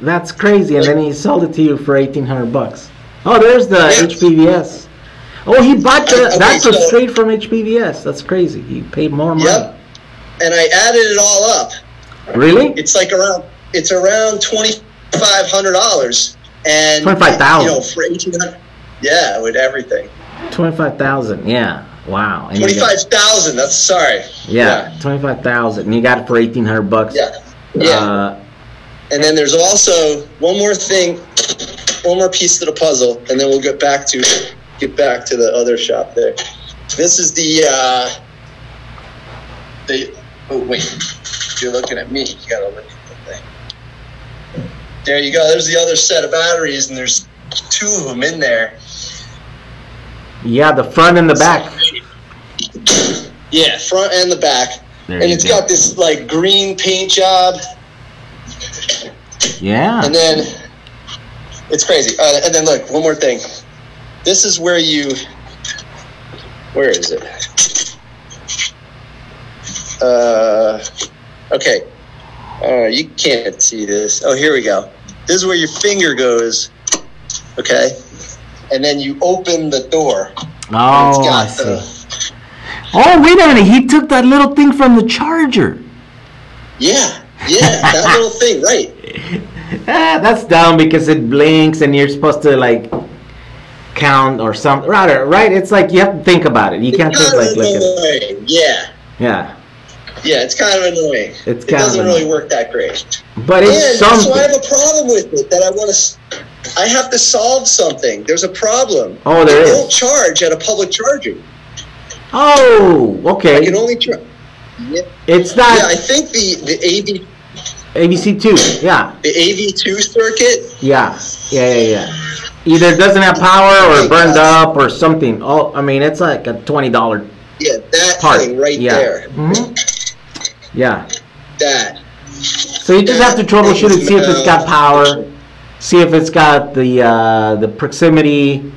Speaker 2: That's crazy. And then he sold it to you for eighteen hundred bucks. Oh, there's the
Speaker 1: Yeah.
Speaker 2: HPEVS. Oh, he bought the.
Speaker 1: Okay,
Speaker 2: that's a
Speaker 1: so-
Speaker 2: straight from HPEVS. That's crazy. He paid more money.
Speaker 1: Yep. And I added it all up.
Speaker 2: Really?
Speaker 1: It's like around. It's around twenty five hundred dollars. And
Speaker 2: 25,000.
Speaker 1: You know, for eighteen hundred. Yeah, with everything.
Speaker 2: Twenty-five thousand. Yeah. Wow. And you
Speaker 1: Twenty
Speaker 2: got-
Speaker 1: five thousand. That's sorry.
Speaker 2: Yeah, twenty-five thousand. And you got it for eighteen hundred bucks.
Speaker 1: Yeah. Yeah.
Speaker 2: Uh,
Speaker 1: And then there's also one more thing, one more piece to the puzzle, and then we'll get back to get back to the other shop there. This is the uh, the oh wait, you're looking at me. You gotta look at the thing. There you go. There's the other set of batteries, and there's two of them in there.
Speaker 2: Yeah, the front and the back.
Speaker 1: Yeah, front and the back,
Speaker 2: There
Speaker 1: and it's
Speaker 2: go.
Speaker 1: got this like green paint job.
Speaker 2: Yeah.
Speaker 1: And then it's crazy. Uh, and then look, one more thing. This is where you. Where is it? Uh, okay. Uh, you can't see this. Oh, here we go. This is where your finger goes. Okay. And then you open the door.
Speaker 2: Oh, I see.
Speaker 1: the.
Speaker 2: Oh, wait a minute. He took that little thing from the charger.
Speaker 1: Yeah, yeah, that little thing, right.
Speaker 2: Ah, that's dumb because it blinks and you're supposed to like count or something. Rather, right? It's like you have to think about it. You can't just like look at it.
Speaker 1: Yeah.
Speaker 2: Yeah,
Speaker 1: Yeah, it's kind of annoying.
Speaker 2: It's
Speaker 1: it doesn't really work that great.
Speaker 2: but it's
Speaker 1: and so I have a problem with it that I want to. I have to solve something. There's a problem.
Speaker 2: Oh, there
Speaker 1: it
Speaker 2: is.
Speaker 1: won't charge at a public charger.
Speaker 2: Oh, okay.
Speaker 1: I can only charge. Yeah,
Speaker 2: It's not.
Speaker 1: yeah, I think the the AV
Speaker 2: ABC two. Yeah,
Speaker 1: the AV two circuit.
Speaker 2: yeah, yeah, yeah, yeah. Either it doesn't have power or burned up or something. Oh, I mean, it's like a twenty dollar
Speaker 1: Yeah, that
Speaker 2: part.
Speaker 1: thing right
Speaker 2: yeah.
Speaker 1: there.
Speaker 2: Mhm. Yeah.
Speaker 1: That.
Speaker 2: So you just have to troubleshoot and see if it's got power, see if it's got the uh, the proximity.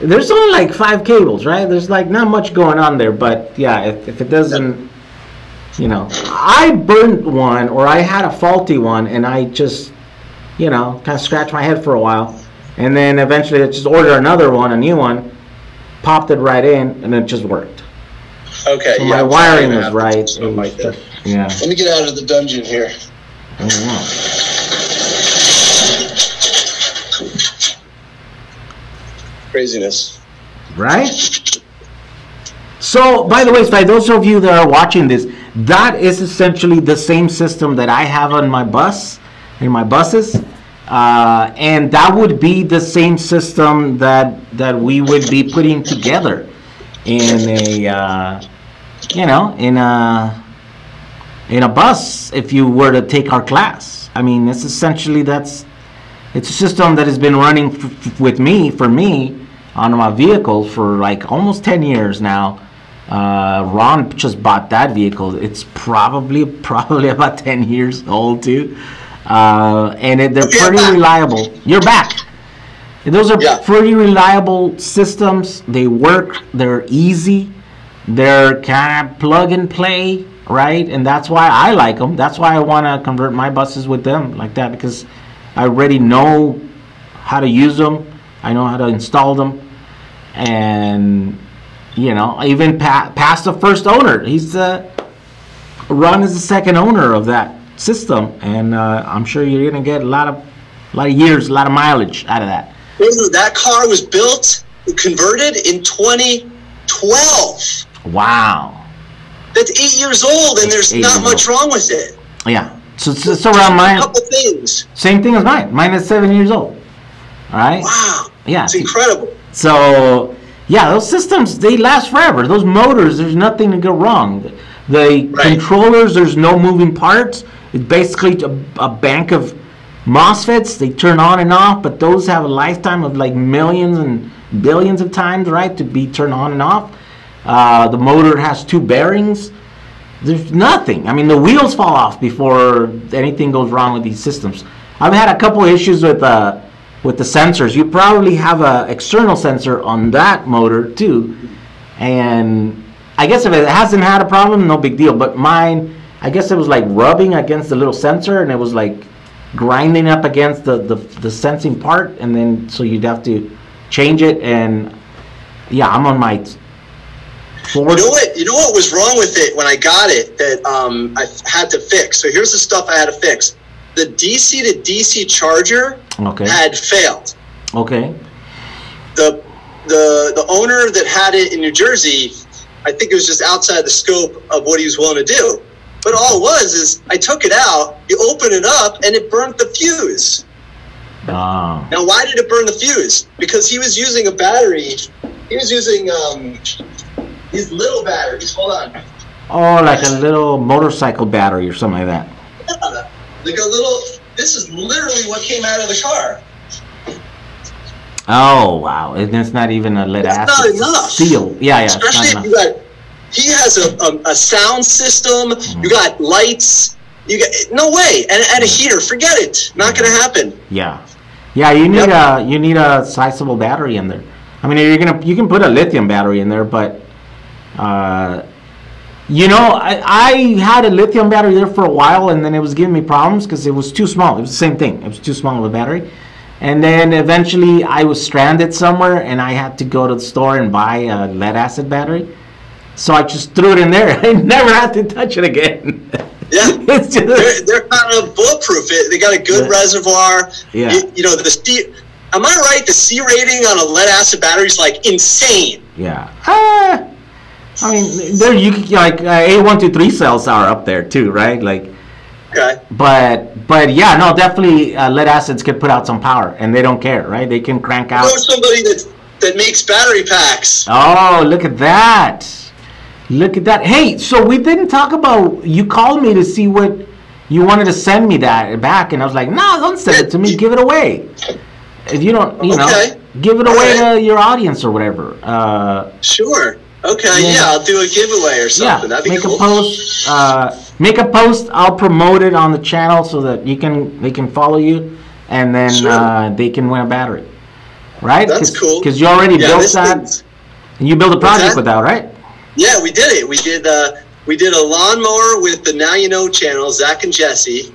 Speaker 2: There's only like five cables, right? There's like not much going on there, but yeah, if, if it doesn't, you know, I burned one or I had a faulty one, and I just, you know, kind of scratched my head for a while, and then eventually I just ordered another one, a new one, popped it right in, and it just worked.
Speaker 1: Okay.
Speaker 2: So
Speaker 1: yeah,
Speaker 2: my
Speaker 1: I'm
Speaker 2: wiring
Speaker 1: probably
Speaker 2: was
Speaker 1: gonna have to
Speaker 2: right. It
Speaker 1: something like
Speaker 2: just- yeah.
Speaker 1: Let me get out of the dungeon here.
Speaker 2: I don't
Speaker 1: Craziness.
Speaker 2: right? So, by the way, for those of you that are watching this, that is essentially the same system that I have on my bus, in my buses, uh, and that would be the same system that that we would be putting together in a, uh, you know, in a in a bus if you were to take our class. I mean, it's essentially that's it's a system that has been running with me for me on my vehicle for like almost 10 years now. Uh, Ron just bought that vehicle. It's probably probably about 10 years old too, uh, and it, they're
Speaker 1: Okay,
Speaker 2: pretty
Speaker 1: back.
Speaker 2: reliable. You're back. And those are
Speaker 1: Yeah.
Speaker 2: pretty reliable systems. They work. They're easy. They're kind of plug and play, right? And that's why I like them. That's why I want to convert my buses with them like that because I already know how to use them. I know how to install them, and you know, even pa- past the first owner. He's uh, Ron is the second owner of that system, and uh, I'm sure you're gonna get a lot of, a lot of years, a lot of mileage out of that.
Speaker 1: That car was built, converted in 2012.
Speaker 2: Wow.
Speaker 1: that's eight years old, and there's
Speaker 2: Eight
Speaker 1: not much wrong with it.
Speaker 2: Yeah. So it's, around
Speaker 1: A
Speaker 2: mine.
Speaker 1: couple things.
Speaker 2: Same thing as mine. Mine is seven years old. All right.
Speaker 1: Wow.
Speaker 2: Yeah.
Speaker 1: It's incredible.
Speaker 2: So yeah, those systems they last forever. Those motors, there's nothing to go wrong. The
Speaker 1: Right.
Speaker 2: controllers, there's no moving parts. It's basically a, a bank of MOSFETs. They turn on and off, but those have a lifetime of like millions and billions of times, right, to be turned on and off. Uh, the motor has two bearings. There's nothing. I mean, the wheels fall off before anything goes wrong with these systems. I've had a couple issues with uh, with the sensors. You probably have a external sensor on that motor too, and I guess if it hasn't had a problem, no big deal. But mine, I guess it was like rubbing against the little sensor, and it was like grinding up against the the, the sensing part, and then so you'd have to change it. And yeah, I'm on my.
Speaker 1: You know what? You know what was wrong with it when I got it that um, I had to fix. So here's the stuff I had to fix. The DC to DC charger
Speaker 2: Okay.
Speaker 1: had failed.
Speaker 2: Okay.
Speaker 1: The the the owner that had it in New Jersey, I think it was just outside the scope of what he was willing to do. But all it was is I took it out, you open it up, and it burnt the fuse.
Speaker 2: Ah.
Speaker 1: Now, why did it burn the fuse? Because he was using a battery. He was using um, these little batteries. Hold on.
Speaker 2: Oh, like a little motorcycle battery or something like that.
Speaker 1: Yeah, like a little. This is literally what came out of the car.
Speaker 2: Oh wow! And it's not even a lead
Speaker 1: It's not enough.
Speaker 2: seal. Yeah, yeah.
Speaker 1: Especially if you got. He has a, a, a sound system.
Speaker 2: Mm-hmm.
Speaker 1: You got lights. You got no way, and, and a heater. Forget it. Not going to happen.
Speaker 2: Yeah, yeah. You need
Speaker 1: Yep.
Speaker 2: a you need a sizable battery in there. I mean, you're gonna you can put a lithium battery in there, but uh, you know, I, I had a lithium battery there for a while, and then it was giving me problems because it was too small. It was the same thing. It was too small of a battery. And then eventually, I was stranded somewhere, and I had to go to the store and buy a lead acid battery. So I just threw it in there. I never had to touch it again.
Speaker 1: Yeah.
Speaker 2: it's just
Speaker 1: They're, they're kind of bulletproof. It, they got a good
Speaker 2: Yeah.
Speaker 1: reservoir.
Speaker 2: Yeah.
Speaker 1: You, you know the C. Am I right? The C rating on a lead acid battery is like insane.
Speaker 2: Yeah. I mean, there you like uh, A one two three cells are up there too, right? Like,
Speaker 1: Okay.
Speaker 2: but but yeah, no, definitely uh, lead acids could put out some power, and they don't care, right? They can crank out.
Speaker 1: know somebody that that makes battery packs.
Speaker 2: Oh, look at that! Look at that. Hey, so we didn't talk about. You called me to see what you wanted to send me that back, and I was like, no, don't send it to me. Give it away. If you don't, you know, give it away
Speaker 1: Alright.
Speaker 2: to your audience or whatever. Uh,
Speaker 1: Sure. Okay.
Speaker 2: Yeah.
Speaker 1: Yeah. I'll do a giveaway or something.
Speaker 2: Yeah,
Speaker 1: That'd be
Speaker 2: make
Speaker 1: cool.
Speaker 2: a post. Uh, make a post. I'll promote it on the channel so that you can they can follow you, and then
Speaker 1: Sure.
Speaker 2: uh, they can win a battery. Right?
Speaker 1: That's cool.
Speaker 2: Because you already
Speaker 1: Yeah,
Speaker 2: built that, and you built a project
Speaker 1: that?
Speaker 2: with that, right?
Speaker 1: Yeah, we did it. We did. Uh, we did a lawnmower with the Now You Know channel, Zach and Jesse.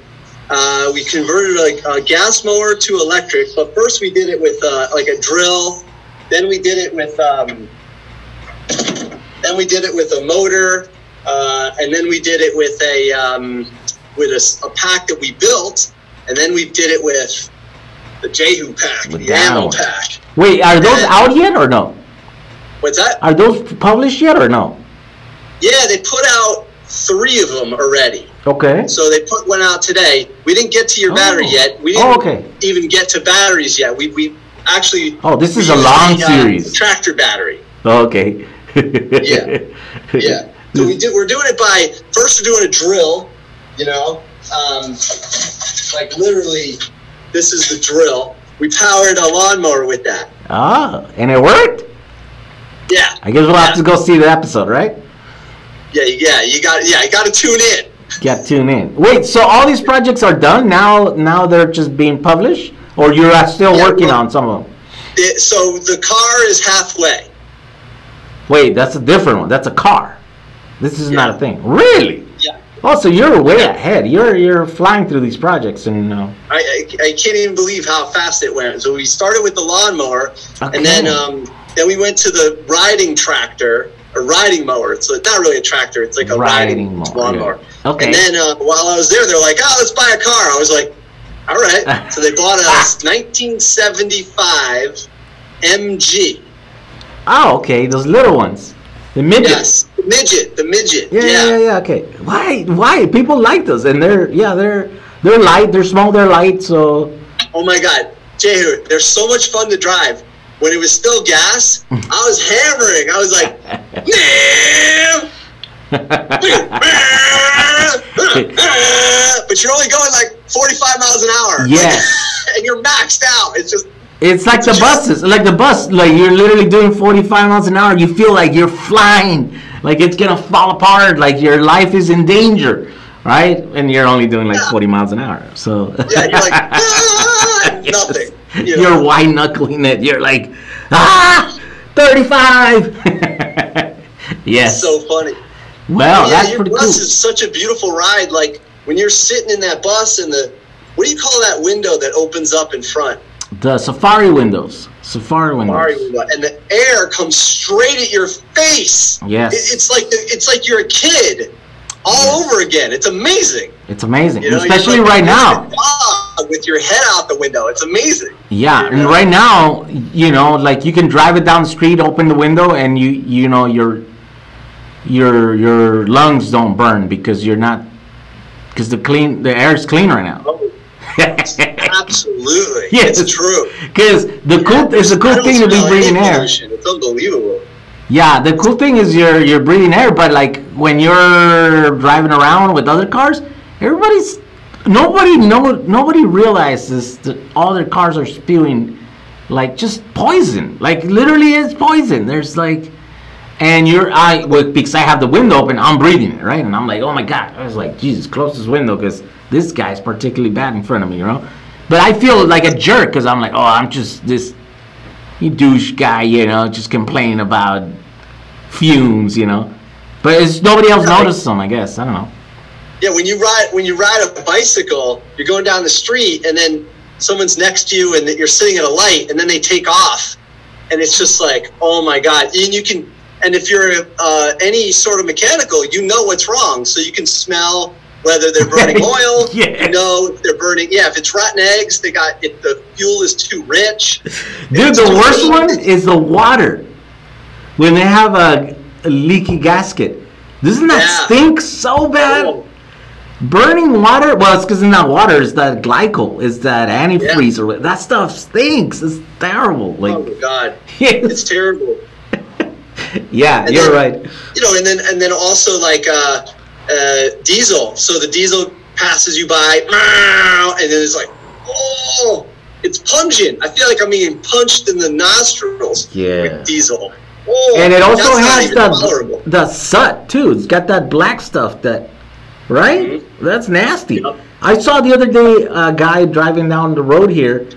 Speaker 1: Uh, we converted a, a gas mower to electric, but first we did it with uh, like a drill. Then we did it with. Um, then we did it with a motor, uh, and then we did it with a um, with a, a pack that we built, and then we did it with the Jehu pack,
Speaker 2: With
Speaker 1: the ammo pack.
Speaker 2: Wait, are those
Speaker 1: Yeah.
Speaker 2: out yet or no?
Speaker 1: What's that?
Speaker 2: Are those published yet or no?
Speaker 1: Yeah, they put out three of them already.
Speaker 2: Okay.
Speaker 1: So they put one out today. We didn't get to your
Speaker 2: Oh.
Speaker 1: battery yet. We
Speaker 2: Oh,
Speaker 1: didn't
Speaker 2: okay.
Speaker 1: even get to batteries yet. We, we actually.
Speaker 2: Oh, this is a long
Speaker 1: the, uh,
Speaker 2: series.
Speaker 1: tractor battery.
Speaker 2: Oh, okay.
Speaker 1: Yeah. Yeah. So we do, we're doing it by first we're doing a drill. You know, um, like literally, this is the drill. We powered a lawnmower with that.
Speaker 2: Ah, and it worked.
Speaker 1: Yeah.
Speaker 2: I guess we'll have to go see the episode, right?
Speaker 1: Yeah. Yeah. You got. Yeah. You got to tune in.
Speaker 2: Get tune in. Wait, so all these projects are done now? Now they're just being published, or you're still
Speaker 1: Yeah,
Speaker 2: working
Speaker 1: well-
Speaker 2: on some of them?
Speaker 1: It, so the car is halfway.
Speaker 2: Wait, that's a different one. That's a car. This is not a thing. Really?
Speaker 1: Yeah.
Speaker 2: Oh, you're way ahead. You're you're flying through these projects, and uh,
Speaker 1: I, I, I can't even believe how fast it went. So we started with the lawnmower,
Speaker 2: Okay.
Speaker 1: and then um, then we went to the riding tractor, a riding mower. It's not really a tractor; it's like a riding,
Speaker 2: Riding mower,
Speaker 1: lawnmower.
Speaker 2: yeah. Okay.
Speaker 1: And then uh, while I was there, they're like, "Oh, let's buy a car." I was like, "All right." so they bought a 1975 MG.
Speaker 2: Oh, okay, those little ones, the midgets.
Speaker 1: Yes, midget, the midget.
Speaker 2: Yeah, yeah, yeah, yeah. Okay. Why? Why people like those? And they're yeah, they're they're light. They're small. They're light. So
Speaker 1: Oh my God, Jehu, they're so much fun to drive. When it was still gas, I was hammering. I was like, but you're only going like 45 miles an hour.
Speaker 2: Yes.
Speaker 1: and you're maxed out. It's just
Speaker 2: it's like the buses, like the bus, like you're literally doing 45 miles an hour. You feel like you're flying, like it's gonna fall apart, like your life is in danger, right? And you're only doing like
Speaker 1: Yeah.
Speaker 2: 40 miles an hour. So
Speaker 1: yeah, you're like ah,
Speaker 2: Yes.
Speaker 1: nothing. You
Speaker 2: You're white knuckling it. You're like, ah, 35. yes.
Speaker 1: so funny.
Speaker 2: well,
Speaker 1: yeah,
Speaker 2: that's
Speaker 1: your
Speaker 2: pretty
Speaker 1: bus
Speaker 2: cool.
Speaker 1: is such a beautiful ride. Like when you're sitting in that bus and the what do you call that window that opens up in front?
Speaker 2: The Safari windows. Safari windows.
Speaker 1: Safari window, and the air comes straight at your face.
Speaker 2: Yes.
Speaker 1: It- it's like it's like you're a kid all over again. It's amazing.
Speaker 2: It's amazing,
Speaker 1: You know,
Speaker 2: especially
Speaker 1: like
Speaker 2: right now.
Speaker 1: with your head out the window. It's amazing.
Speaker 2: Yeah,
Speaker 1: You
Speaker 2: and right now, you know, like you can drive it down the street, open the window, and you, you know, your, your, your lungs don't burn because you're not, because the clean, the air is clean right now.
Speaker 1: Oh, Absolutely,
Speaker 2: Yes.
Speaker 1: it's true.
Speaker 2: Because the cool, it's a cool thing to be breathing air.
Speaker 1: pollution. It's unbelievable.
Speaker 2: Yeah, the cool thing is you're you're breathing air, but like when you're driving around with other cars, everybody's nobody no nobody realizes that all their cars are spewing like just poison. Like literally it's poison. There's like and you're I well, because I have the window open, I'm breathing it, right? And I'm like, oh my god. I was like, Jesus, close this window because this guy's particularly bad in front of me, you know? But I feel like a jerk because I'm like, oh, I'm just this douche guy, you know, just complaining about fumes, you know. But it's nobody else
Speaker 1: Right.
Speaker 2: noticed them, I guess. I don't know.
Speaker 1: Yeah, when you ride when you ride a bicycle, you're going down the street, and then someone's next to you, and you're sitting at a light, and then they take off, and it's just like, oh my god! And you can, and if you're uh, any sort of mechanical, you know what's wrong, so you can smell whether they're burning oil.
Speaker 2: Yeah.
Speaker 1: You know if they're burning. Yeah, if it's rotten eggs, they got if the fuel is too rich.
Speaker 2: Dude, the worst
Speaker 1: lean.
Speaker 2: one is the water. When they have a, a leaky gasket. Doesn't that
Speaker 1: Yeah.
Speaker 2: stink so bad?
Speaker 1: Oh,
Speaker 2: Burning water? Well, it's because in that water is that glycol, is that antifreeze or that stuff stinks. It's terrible.
Speaker 1: oh
Speaker 2: Like,
Speaker 1: my god, it's terrible.
Speaker 2: yeah,
Speaker 1: And
Speaker 2: you're
Speaker 1: then-
Speaker 2: right.
Speaker 1: you know, and then and then also like uh, uh, diesel. So the diesel passes you by, and then it's like, oh, it's pungent. I feel like I'm being punched in the nostrils
Speaker 2: Yeah.
Speaker 1: with diesel. Oh,
Speaker 2: And it also has the
Speaker 1: tolerable.
Speaker 2: the soot too. It's got that black stuff that, right?
Speaker 1: Mhm.
Speaker 2: That's nasty.
Speaker 1: Yep.
Speaker 2: I saw the other day a guy driving down the road here,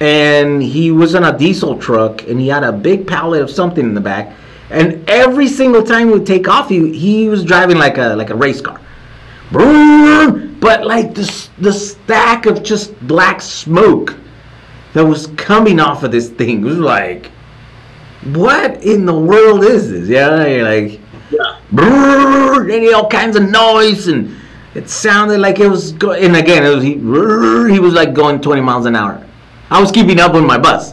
Speaker 2: and he was in a diesel truck, and he had a big pallet of something in the back, and every single time he would take off, he he was driving like a like a race car. But like the s- the stack of just black smoke that was coming off of this thing was like what in the world is this? Yeah, you're like,
Speaker 1: Yeah.
Speaker 2: and all kinds of noise, and it sounded like it was going. And again, it was he, he was like going 20 miles an hour. I was keeping up with my bus,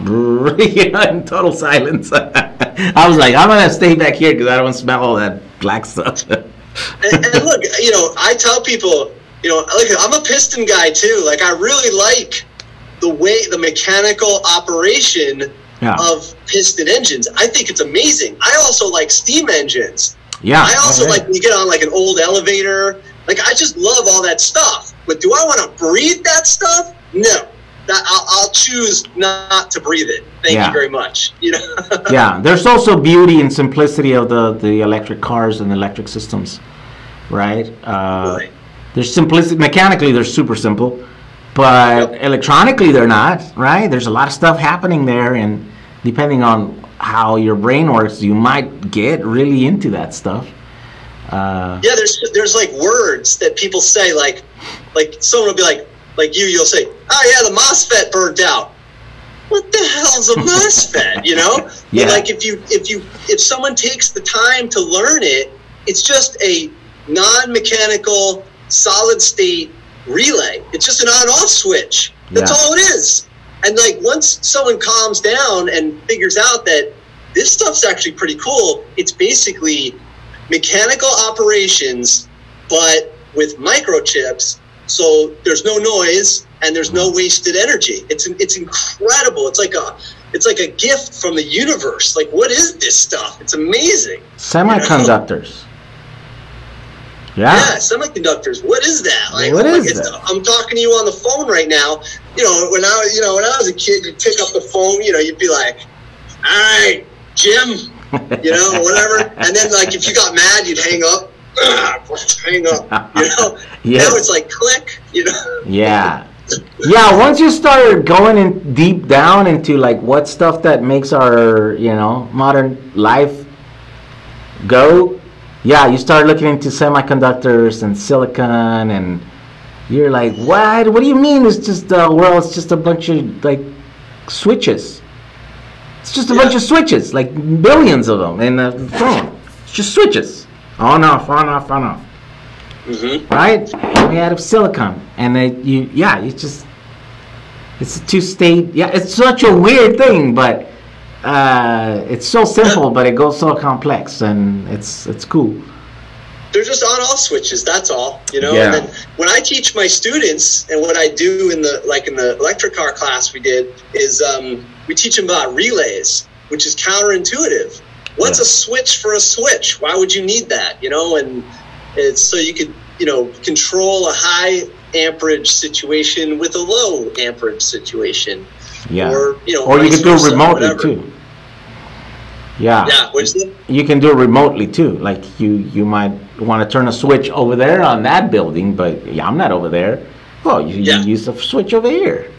Speaker 2: in total silence. I was like, I'm gonna stay back here because I don't want to smell all that black stuff.
Speaker 1: And, and look, you know, I tell people, you know, look, I'm a piston guy too. Like I really like the way the mechanical operation
Speaker 2: yeah,
Speaker 1: of piston engines. I think it's amazing. I also like steam engines.
Speaker 2: yeah.
Speaker 1: I also
Speaker 2: okay.
Speaker 1: like when you get on like an old elevator. Like I just love all that stuff. But do I want to breathe that stuff? No. That, I'll, I'll choose not to breathe it. Thank
Speaker 2: Yeah.
Speaker 1: you very much. You know.
Speaker 2: yeah, there's also beauty and simplicity of the, the electric cars and electric systems, right? Uh,
Speaker 1: Right.
Speaker 2: There's simplicity mechanically, they're super simple, but electronically, they're not, right? There's a lot of stuff happening there, and depending on how your brain works, you might get really into that stuff. Uh,
Speaker 1: Yeah, there's there's like words that people say like like someone will be like like you you'll say oh yeah the MOSFET burnt out. What the hell's a MOSFET? You know, But,
Speaker 2: Yeah.
Speaker 1: like if you if you if someone takes the time to learn it, it's just a non-mechanical solid state relay. It's just an on-off switch. That's
Speaker 2: Yeah.
Speaker 1: all it is. And like once someone calms down and figures out that this stuff's actually pretty cool, it's basically mechanical operations, but with microchips. So there's no noise and there's no wasted energy. It's it's incredible. It's like a it's like a gift from the universe. Like what is this stuff? It's amazing.
Speaker 2: Semiconductors.
Speaker 1: Yeah. yeah, semiconductors. What is that?
Speaker 2: Like, what is
Speaker 1: like that? I'm talking to you on the phone right now. You know, when I you know when I was a kid, you'd pick up the phone. You know, you'd be like, "All right, Jim," you know, whatever. And then like if you got mad, you'd hang up. hang up. You know. yes. Now it's like click. You know.
Speaker 2: Yeah. Yeah, once you start going in deep down into like what stuff that makes our, you know, modern life go, yeah, you start looking into semiconductors and silicon, and you're like, what? What do you mean? It's just uh, well, it's just a bunch of like switches. It's just a yeah. bunch of switches, like billions of them in the phone. It's just switches, on off, on off, on off. Mm-hmm. Right? Made out of silicon, and they, you, yeah, it's just it's a two state. Yeah, it's such a weird thing, but uh, it's so simple, but it goes so complex, and it's it's cool.
Speaker 1: They're just on-off switches. That's all, you know.
Speaker 2: Yeah.
Speaker 1: And then when I teach my students, and what I do in the like in the electric car class we did is um, we teach them about relays, which is counterintuitive. What's yeah. a switch for a switch? Why would you need that? You know, and it's so you could you know control a high amperage situation with a low amperage situation
Speaker 2: yeah.
Speaker 1: Or you know,
Speaker 2: or you can do it remotely too. Yeah.
Speaker 1: Yeah.
Speaker 2: You can do it remotely too. Like you, you might want to turn a switch over there on that building, but yeah, I'm not over there. Well, you, yeah. you use a switch over here.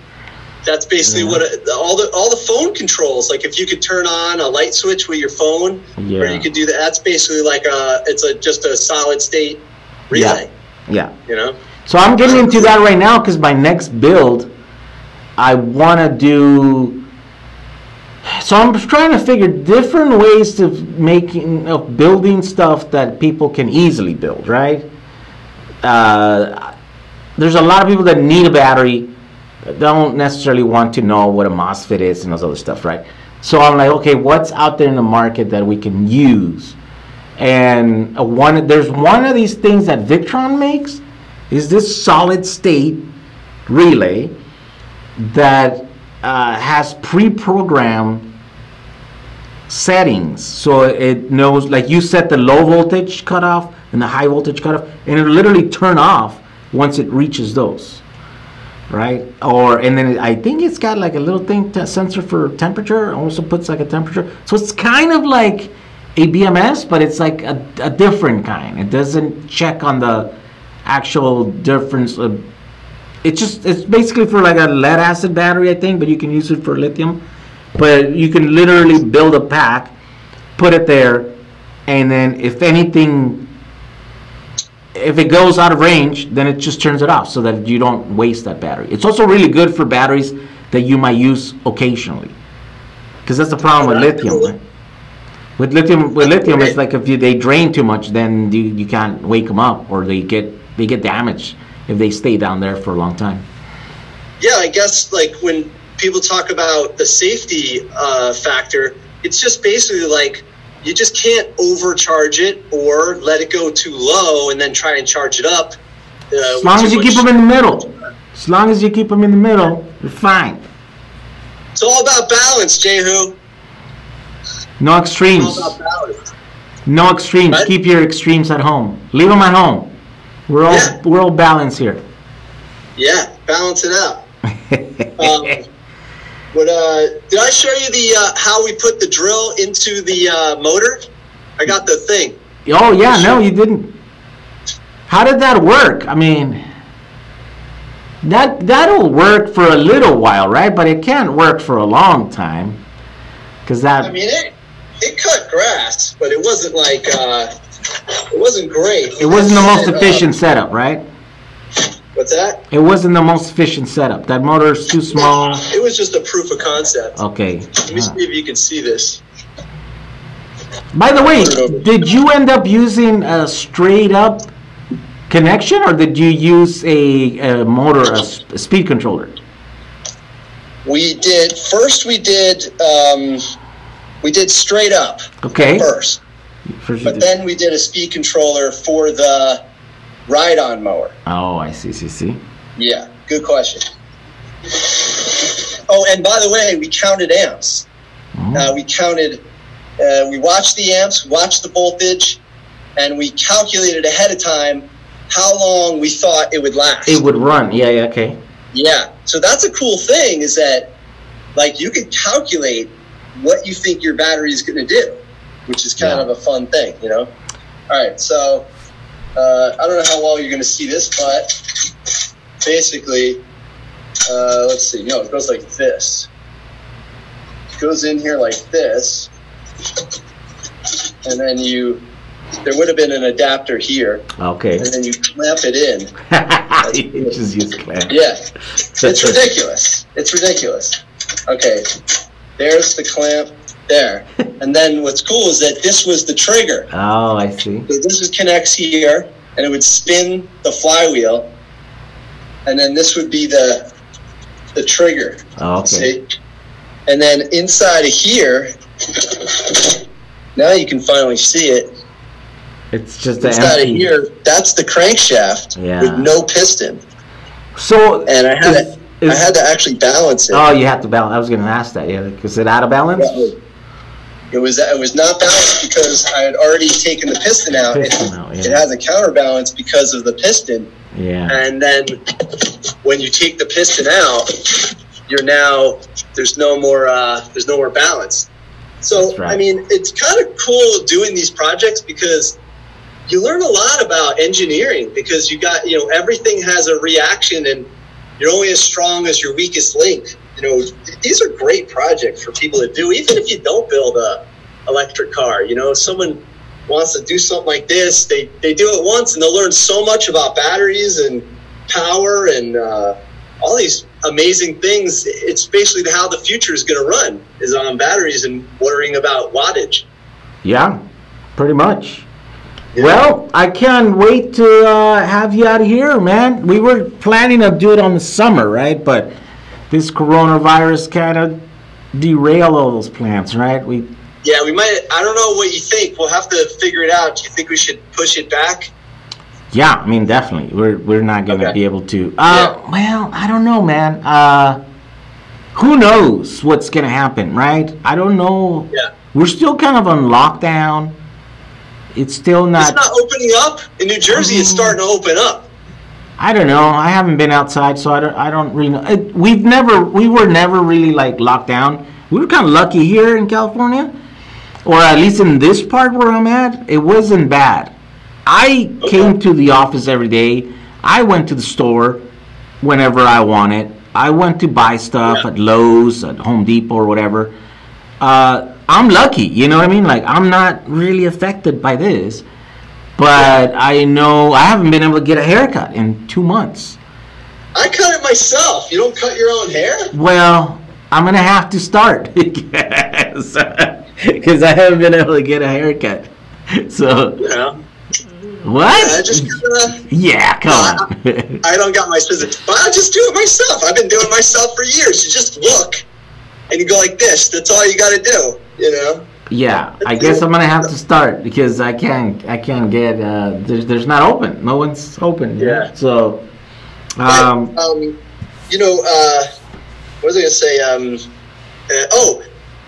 Speaker 1: That's basically yeah. what it, all the all the phone controls. Like if you could turn on a light switch with your phone, yeah. or you could do that. That's basically like a it's a just a solid state relay.
Speaker 2: Yeah. yeah.
Speaker 1: You know.
Speaker 2: So I'm getting into that right now because my next build I want to do. So I'm trying to figure different ways to making of building stuff that people can easily build. Right? Uh, there's a lot of people that need a battery, don't necessarily want to know what a MOSFET is and those other stuff, right? So I'm like, okay, what's out there in the market that we can use? And one, there's one of these things that Victron makes is this solid state relay that uh, has pre-programmed settings so it knows like you set the low voltage cutoff and the high voltage cutoff and it'll literally turn off once it reaches those right? Or and then i think it's got like a little thing sensor for temperature also puts like a temperature. So it's kind of like a bms but it's like a, a different kind. It doesn't check on the actual difference of it's just it's basically for like a lead acid battery, I think, but you can use it for lithium. But you can literally build a pack, put it there, and then if anything, if it goes out of range, then it just turns it off so that you don't waste that battery. It's also really good for batteries that you might use occasionally, because that's the problem with lithium. With lithium, with lithium, it's like if you, they drain too much, then you, you can't wake them up, or they get they get damaged if they stay down there for a long time.
Speaker 1: Yeah, I guess like when people talk about the safety uh, factor, it's just basically like you just can't overcharge it or let it go too low and then try and charge it up.
Speaker 2: Uh, as long as you keep them in the middle. As long as you keep them in the middle, you're fine.
Speaker 1: It's all about balance, Jehu.
Speaker 2: No extremes. No extremes. Right? Keep your extremes at home. Leave them at home. We're all yeah. we're all balanced here.
Speaker 1: Yeah, balance it out. um, but uh, did I show you the uh, how we put the drill into the uh, motor? I got the thing.
Speaker 2: Oh yeah, no, you didn't. How did that work? I mean, that that'll work for a little while, right? But it can't work for a long time, because that.
Speaker 1: I mean, it it cut grass, but it wasn't like uh, it wasn't great.
Speaker 2: It wasn't the most efficient setup, right?
Speaker 1: What's that?
Speaker 2: It wasn't the most efficient setup. That motor is too small.
Speaker 1: It was just a proof of concept.
Speaker 2: Okay.
Speaker 1: Let me see if you can see this.
Speaker 2: By the way, did you end up using a straight up connection or did you use a, a motor, a, a speed controller?
Speaker 1: We did, first we did, um, we did straight up.
Speaker 2: Okay.
Speaker 1: First.
Speaker 2: First
Speaker 1: But
Speaker 2: did-
Speaker 1: then we did a speed controller for the ride-on mower.
Speaker 2: oh, I see, see, see.
Speaker 1: Yeah, good question. Oh, and by the way, we counted amps.
Speaker 2: Oh,
Speaker 1: Uh, we counted, uh, we watched the amps, watched the voltage, and we calculated ahead of time how long we thought it would last.
Speaker 2: it would run. Yeah, yeah, okay.
Speaker 1: Yeah. So that's a cool thing is that, like, you can calculate what you think your battery is going to do, which is kind
Speaker 2: Yeah.
Speaker 1: of a fun thing, you know? All right. So uh, I don't know how well you're going to see this, but basically, uh, let's see. No, it goes like this. It goes in here like this. And then you, there would have been an adapter here,
Speaker 2: Okay.
Speaker 1: and then you clamp it in.
Speaker 2: you just use clamp.
Speaker 1: Yeah. It's ridiculous. It's ridiculous. Okay, there's the clamp there. And then what's cool is that this was the trigger.
Speaker 2: Oh, I see.
Speaker 1: So this is connects here, and it would spin the flywheel, and then this would be the the trigger.
Speaker 2: Oh, okay.
Speaker 1: See? And then inside of here, now you can finally see it.
Speaker 2: It's just
Speaker 1: Inside of here, that's the crankshaft
Speaker 2: Yeah.
Speaker 1: with no piston.
Speaker 2: So,
Speaker 1: And I had
Speaker 2: is-
Speaker 1: to, I had to actually balance it.
Speaker 2: oh, you have to balance. I was going to ask that. Yeah, is it out of balance?
Speaker 1: It was it was not balanced because I had already taken the piston out.
Speaker 2: Piston
Speaker 1: it,
Speaker 2: out,
Speaker 1: it has a counterbalance because of the piston,
Speaker 2: Yeah.
Speaker 1: and then when you take the piston out, you're now there's no more uh, there's no more balance. So
Speaker 2: right.
Speaker 1: I mean, it's kind of cool doing these projects because you learn a lot about engineering because you got you know everything has a reaction and you're only as strong as your weakest link. You know, these are great projects for people to do, even if you don't build a electric car. You know, if someone wants to do something like this, they, they do it once and they'll learn so much about batteries and power and uh, all these amazing things. It's basically how the future is going to run is on batteries and worrying about wattage.
Speaker 2: Yeah, pretty much.
Speaker 1: Yeah.
Speaker 2: Well, I can't wait to uh, have you out here, man. We were planning to do it on the summer, right? But this coronavirus kind of derail all those plans, right? We
Speaker 1: Yeah, we might. I don't know what you think. We'll have to figure it out. Do you think we should push it back?
Speaker 2: Yeah, I mean, definitely. We're we're not gonna
Speaker 1: Okay.
Speaker 2: be able to. Uh, Well, I don't know, man. Uh, who knows what's gonna happen, right? I don't know.
Speaker 1: Yeah.
Speaker 2: We're still kind of on lockdown. It's still not.
Speaker 1: It's
Speaker 2: not.
Speaker 1: not opening up in New Jersey. It's starting to open up.
Speaker 2: I don't know. I haven't been outside, so I don't. I don't really know. It, we've never. We were never really like locked down. We were kind of lucky here in California, or at least in this part where I'm at. It wasn't bad. I
Speaker 1: Okay.
Speaker 2: came to the office every day. I went to the store whenever I wanted. I went to buy stuff
Speaker 1: Yeah.
Speaker 2: at Lowe's, at Home Depot, or whatever. Uh, I'm lucky, you know what I mean? Like I'm not really affected by this, but I know I haven't been able to get a haircut in two months.
Speaker 1: I cut it myself. You don't cut your own hair?
Speaker 2: Well, I'm gonna have to start because I haven't been able to get a haircut. So
Speaker 1: know,
Speaker 2: what?
Speaker 1: I just uh,
Speaker 2: yeah, come on.
Speaker 1: I don't got my scissors, but I just do it myself. I've been doing it myself for years. You just look and you go like this. That's all you got to do. You know.
Speaker 2: Yeah, I guess I'm gonna have to start because I can't I can't get uh, there's there's not open. No one's open. you know?
Speaker 1: Yeah.
Speaker 2: So
Speaker 1: But,
Speaker 2: um,
Speaker 1: um, you know, uh, what was I going to say? Um, uh, oh,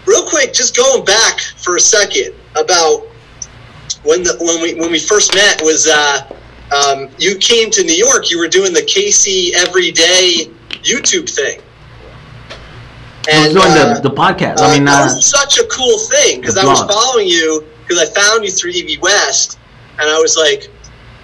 Speaker 1: real quick, just going back for a second about when the when we when we first met was uh, um, you came to New York. You were doing the Casey Everyday YouTube thing.
Speaker 2: I was doing
Speaker 1: uh,
Speaker 2: the, the podcast.
Speaker 1: uh,
Speaker 2: I mean,
Speaker 1: that was such a cool thing because I was following you because I found you through EV West, and I was like,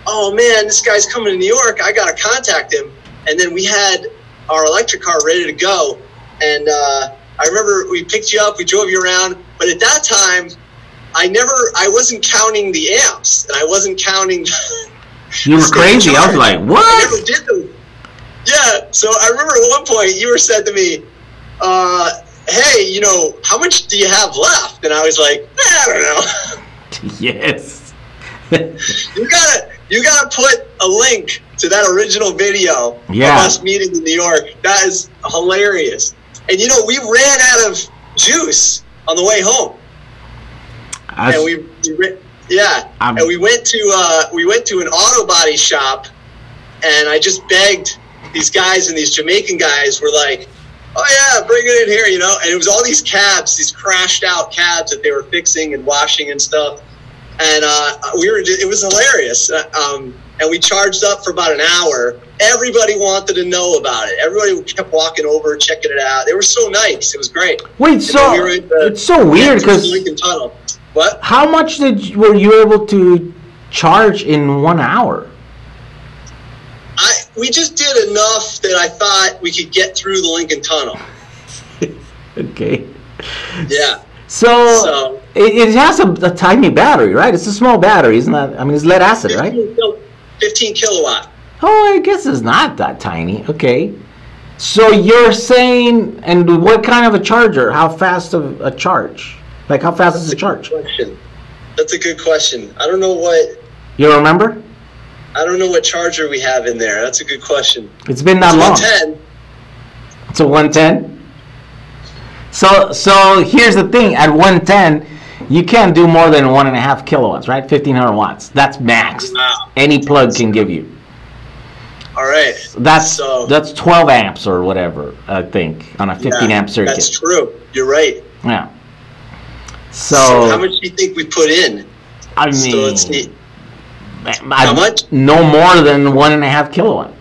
Speaker 1: "Oh man, this guy's coming to New York. I gotta contact him." And then we had our electric car ready to go, and uh, I remember we picked you up, we drove you around, but at that time, I never, I wasn't counting the amps, and I wasn't counting.
Speaker 2: you were crazy. I was like,
Speaker 1: I
Speaker 2: what?
Speaker 1: never did them. Yeah, so I remember at one point you were said to me, uh, "Hey, you know, how much do you have left?" And I was like, "Eh, "I don't know."
Speaker 2: yes.
Speaker 1: you gotta, you gotta put a link to that original video
Speaker 2: Yeah.
Speaker 1: of us meeting in New York. That is hilarious. And you know, we ran out of juice on the way home,
Speaker 2: I
Speaker 1: and we we, Yeah,
Speaker 2: I'm-
Speaker 1: and we went to uh, we went to an auto body shop, and I just begged these guys and these Jamaican guys were like, "Oh yeah, bring it in here," you know. And it was all these cabs, these crashed out cabs that they were fixing and washing and stuff. And uh, we were it was hilarious. Uh, Um, and we charged up for about an hour. Everybody wanted to know about it. Everybody kept walking over, checking it out. They were so nice. It was great.
Speaker 2: Wait, so
Speaker 1: we the-
Speaker 2: it's so weird because
Speaker 1: Lincoln Tunnel. What?
Speaker 2: how much did were you able to charge in one hour?
Speaker 1: I we just did enough that I thought we could get through the Lincoln Tunnel.
Speaker 2: Okay.
Speaker 1: Yeah.
Speaker 2: So,
Speaker 1: So-
Speaker 2: it, it has a, a tiny battery, right? It's a small battery, isn't that? I mean, it's lead acid, right?
Speaker 1: 15, kil- 15 kilowatt.
Speaker 2: Oh, I guess it's not that tiny. Okay. So you're saying, and what kind of a charger? How fast of a charge? Like how fast is the charge?
Speaker 1: Question. That's a good question. I don't know what
Speaker 2: You remember?
Speaker 1: I don't know what charger we have in there. That's a good question.
Speaker 2: It's been that long.
Speaker 1: 110.
Speaker 2: It's a 110. So so here's the thing. At 110, you can't do more than one and a half kilowatts, right? 1500 watts. That's max.
Speaker 1: Wow.
Speaker 2: Any plug can give you.
Speaker 1: All right.
Speaker 2: That's
Speaker 1: So-
Speaker 2: that's 12 amps or whatever. I think on a 15
Speaker 1: Yeah,
Speaker 2: amp circuit.
Speaker 1: That's true. You're right.
Speaker 2: Yeah.
Speaker 1: So,
Speaker 2: So,
Speaker 1: how much do you think we put in?
Speaker 2: I mean,
Speaker 1: So let's see.
Speaker 2: I-
Speaker 1: How much?
Speaker 2: No more than one and a half kilowatt.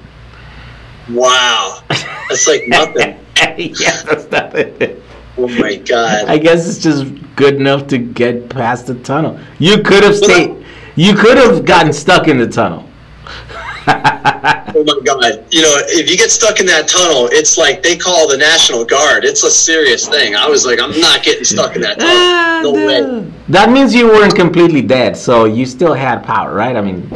Speaker 1: Wow. That's like nothing.
Speaker 2: yeah, that's not it.
Speaker 1: Oh my god.
Speaker 2: I guess it's just good enough to get past the tunnel. You could have stayed. You could have gotten stuck in the tunnel.
Speaker 1: Oh my god! You know, if you get stuck in that tunnel, it's like they call the National Guard. It's a serious thing. I was like, I'm not getting stuck in that
Speaker 2: Ah,
Speaker 1: tunnel. No way.
Speaker 2: That means you weren't completely dead, so you still had power, right? I mean,